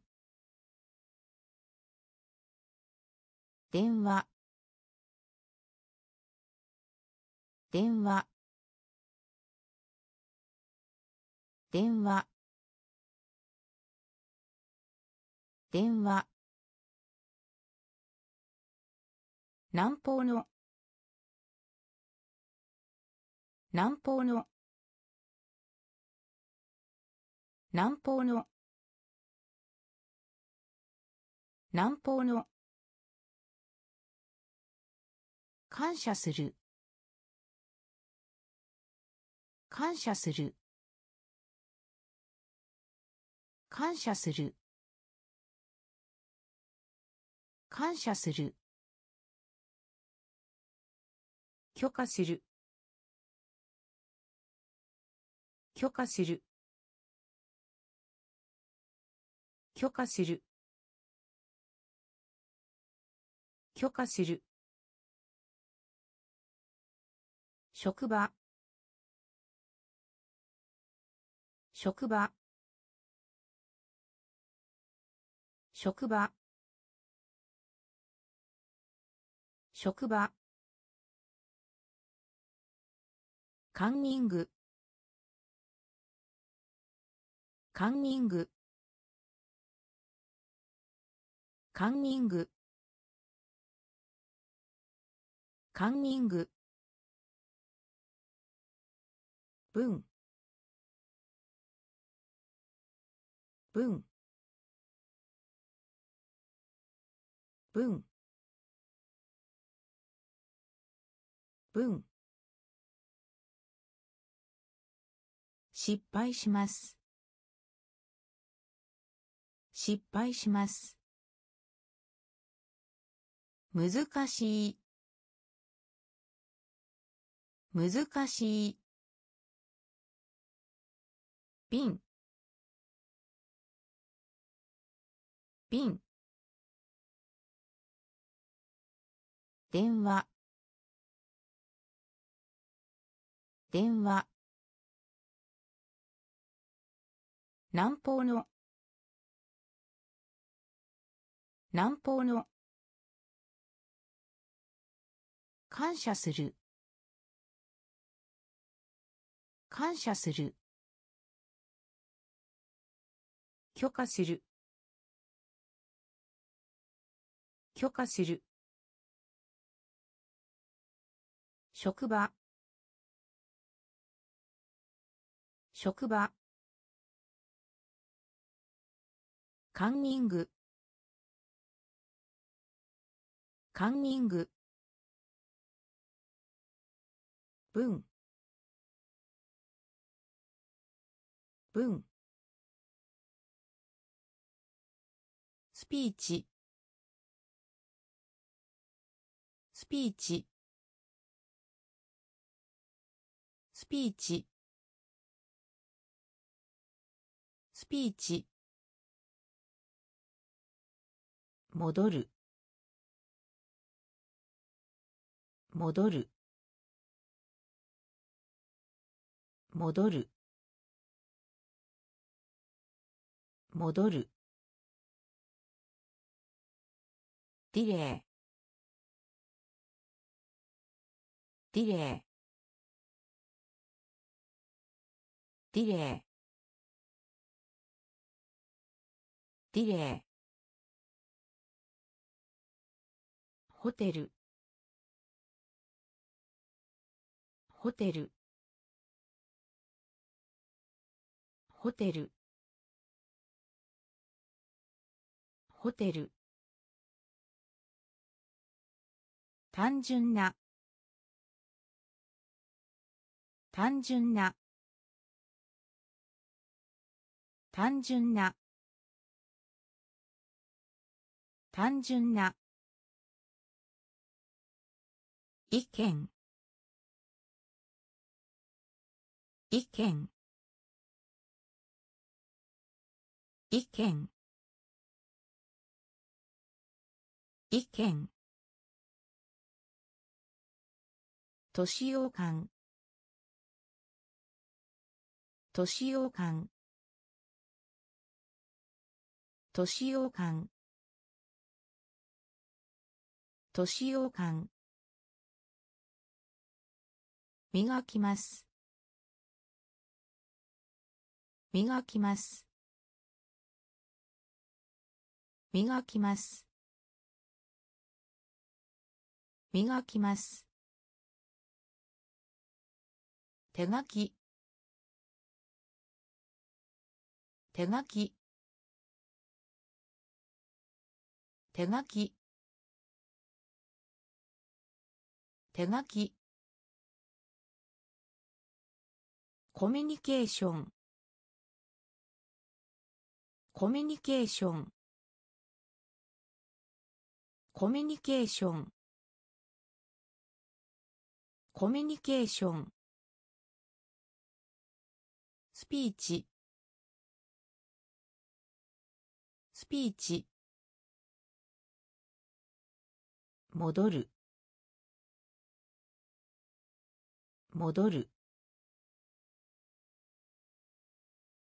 電話。電話。電話。電話。南方の。南方の。南方の。南方の。感謝する。感謝する。感謝する。感謝する。許可する。許可する。許可する。許可する。職場。職場。職場。職場。カンニング。カンニング。カンニング。カンニング。文。文。文。文。失敗します。失敗します。難しい。難しい。瓶瓶電話。電話。南方の。南方の。感謝する。感謝する。許可する。許可する。職場。職場。カンニング。カンニング。文。文。スピーチ。スピーチ。スピーチ。スピーチ。戻る。戻る。戻る。戻る。ディレイ。ディレイ。ディレイ。ディレイ。ホテル。ホテル。ホテル。ホテル。単純な。単純な。単純な。単純な。意見。意見。意見。意見。年用感。年用感年用感年用感磨きます。磨きます。磨きます。磨きます。手書き。手書き。手書き。手書き。コミュニケーション。コミュニケーション。コミュニケーション。コミュニケーション。スピーチ。スピーチ。戻る。戻る。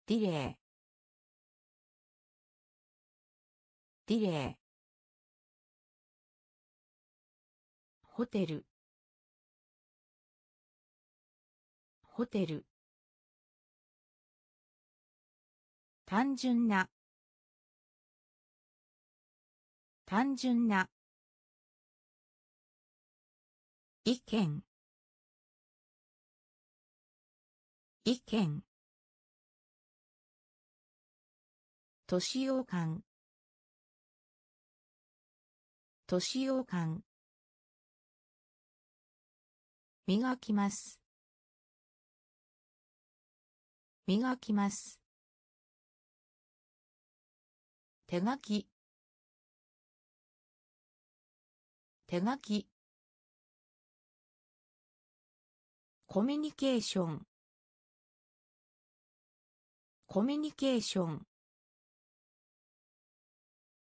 ディレイ。ディレイ。ホテル。ホテル。単純な。単純な。意見。意見。年用感。年用感。磨きます。磨きます。手書き。手書き。コミュニケーション。コミュニケーション。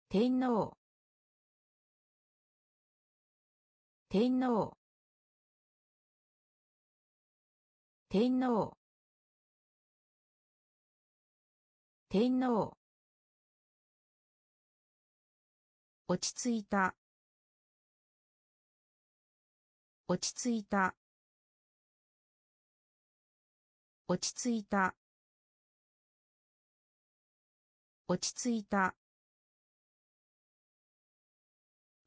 天皇。天皇。天皇。天皇。落ち着いた。落ち着いた。落ち着いた。落ち着いた。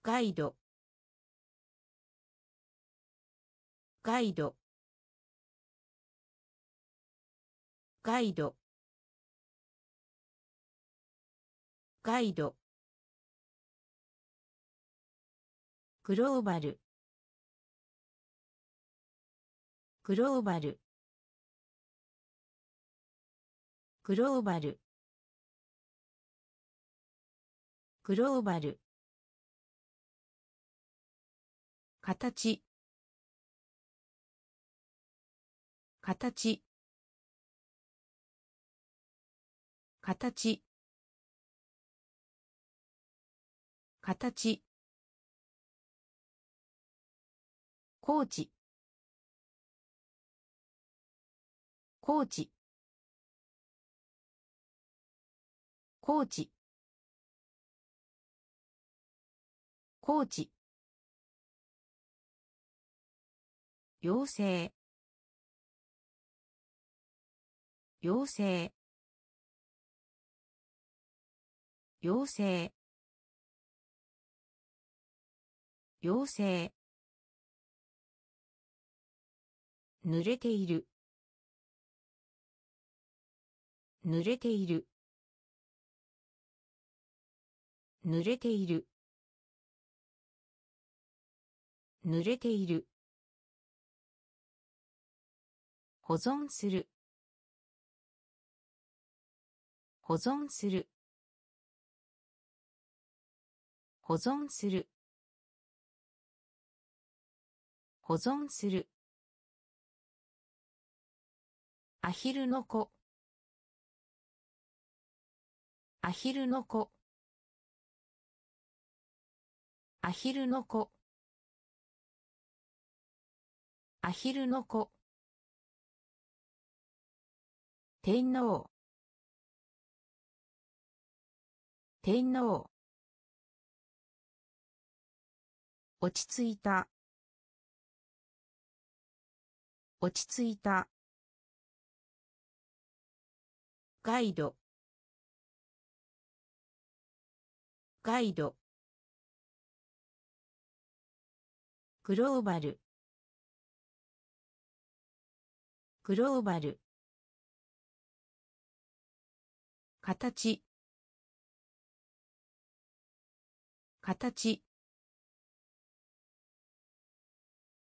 ガイド。ガイド。ガイド。ガイド。グローバル。グローバル。グローバル。グローバル。形。形。形。形。コーチコーチコーチコーチ妖精妖精妖精妖精濡れている。濡れている。濡れている。濡れている。保存する。保存する。保存する。保存する。アヒルの子。アヒルの子。アヒルの子。アヒルの子。天皇。天皇。落ち着いた。落ち着いた。ガイド。ガイド。グローバル。グローバル。形。形。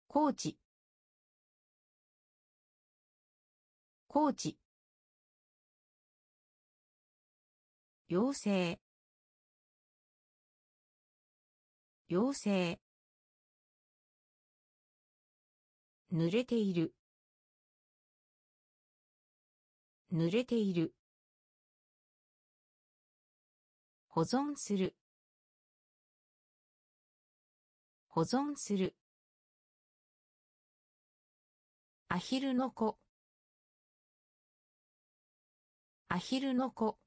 コーチコーチ妖精妖精濡れている。濡れている。保存する。保存する。アヒルの子。アヒルの子。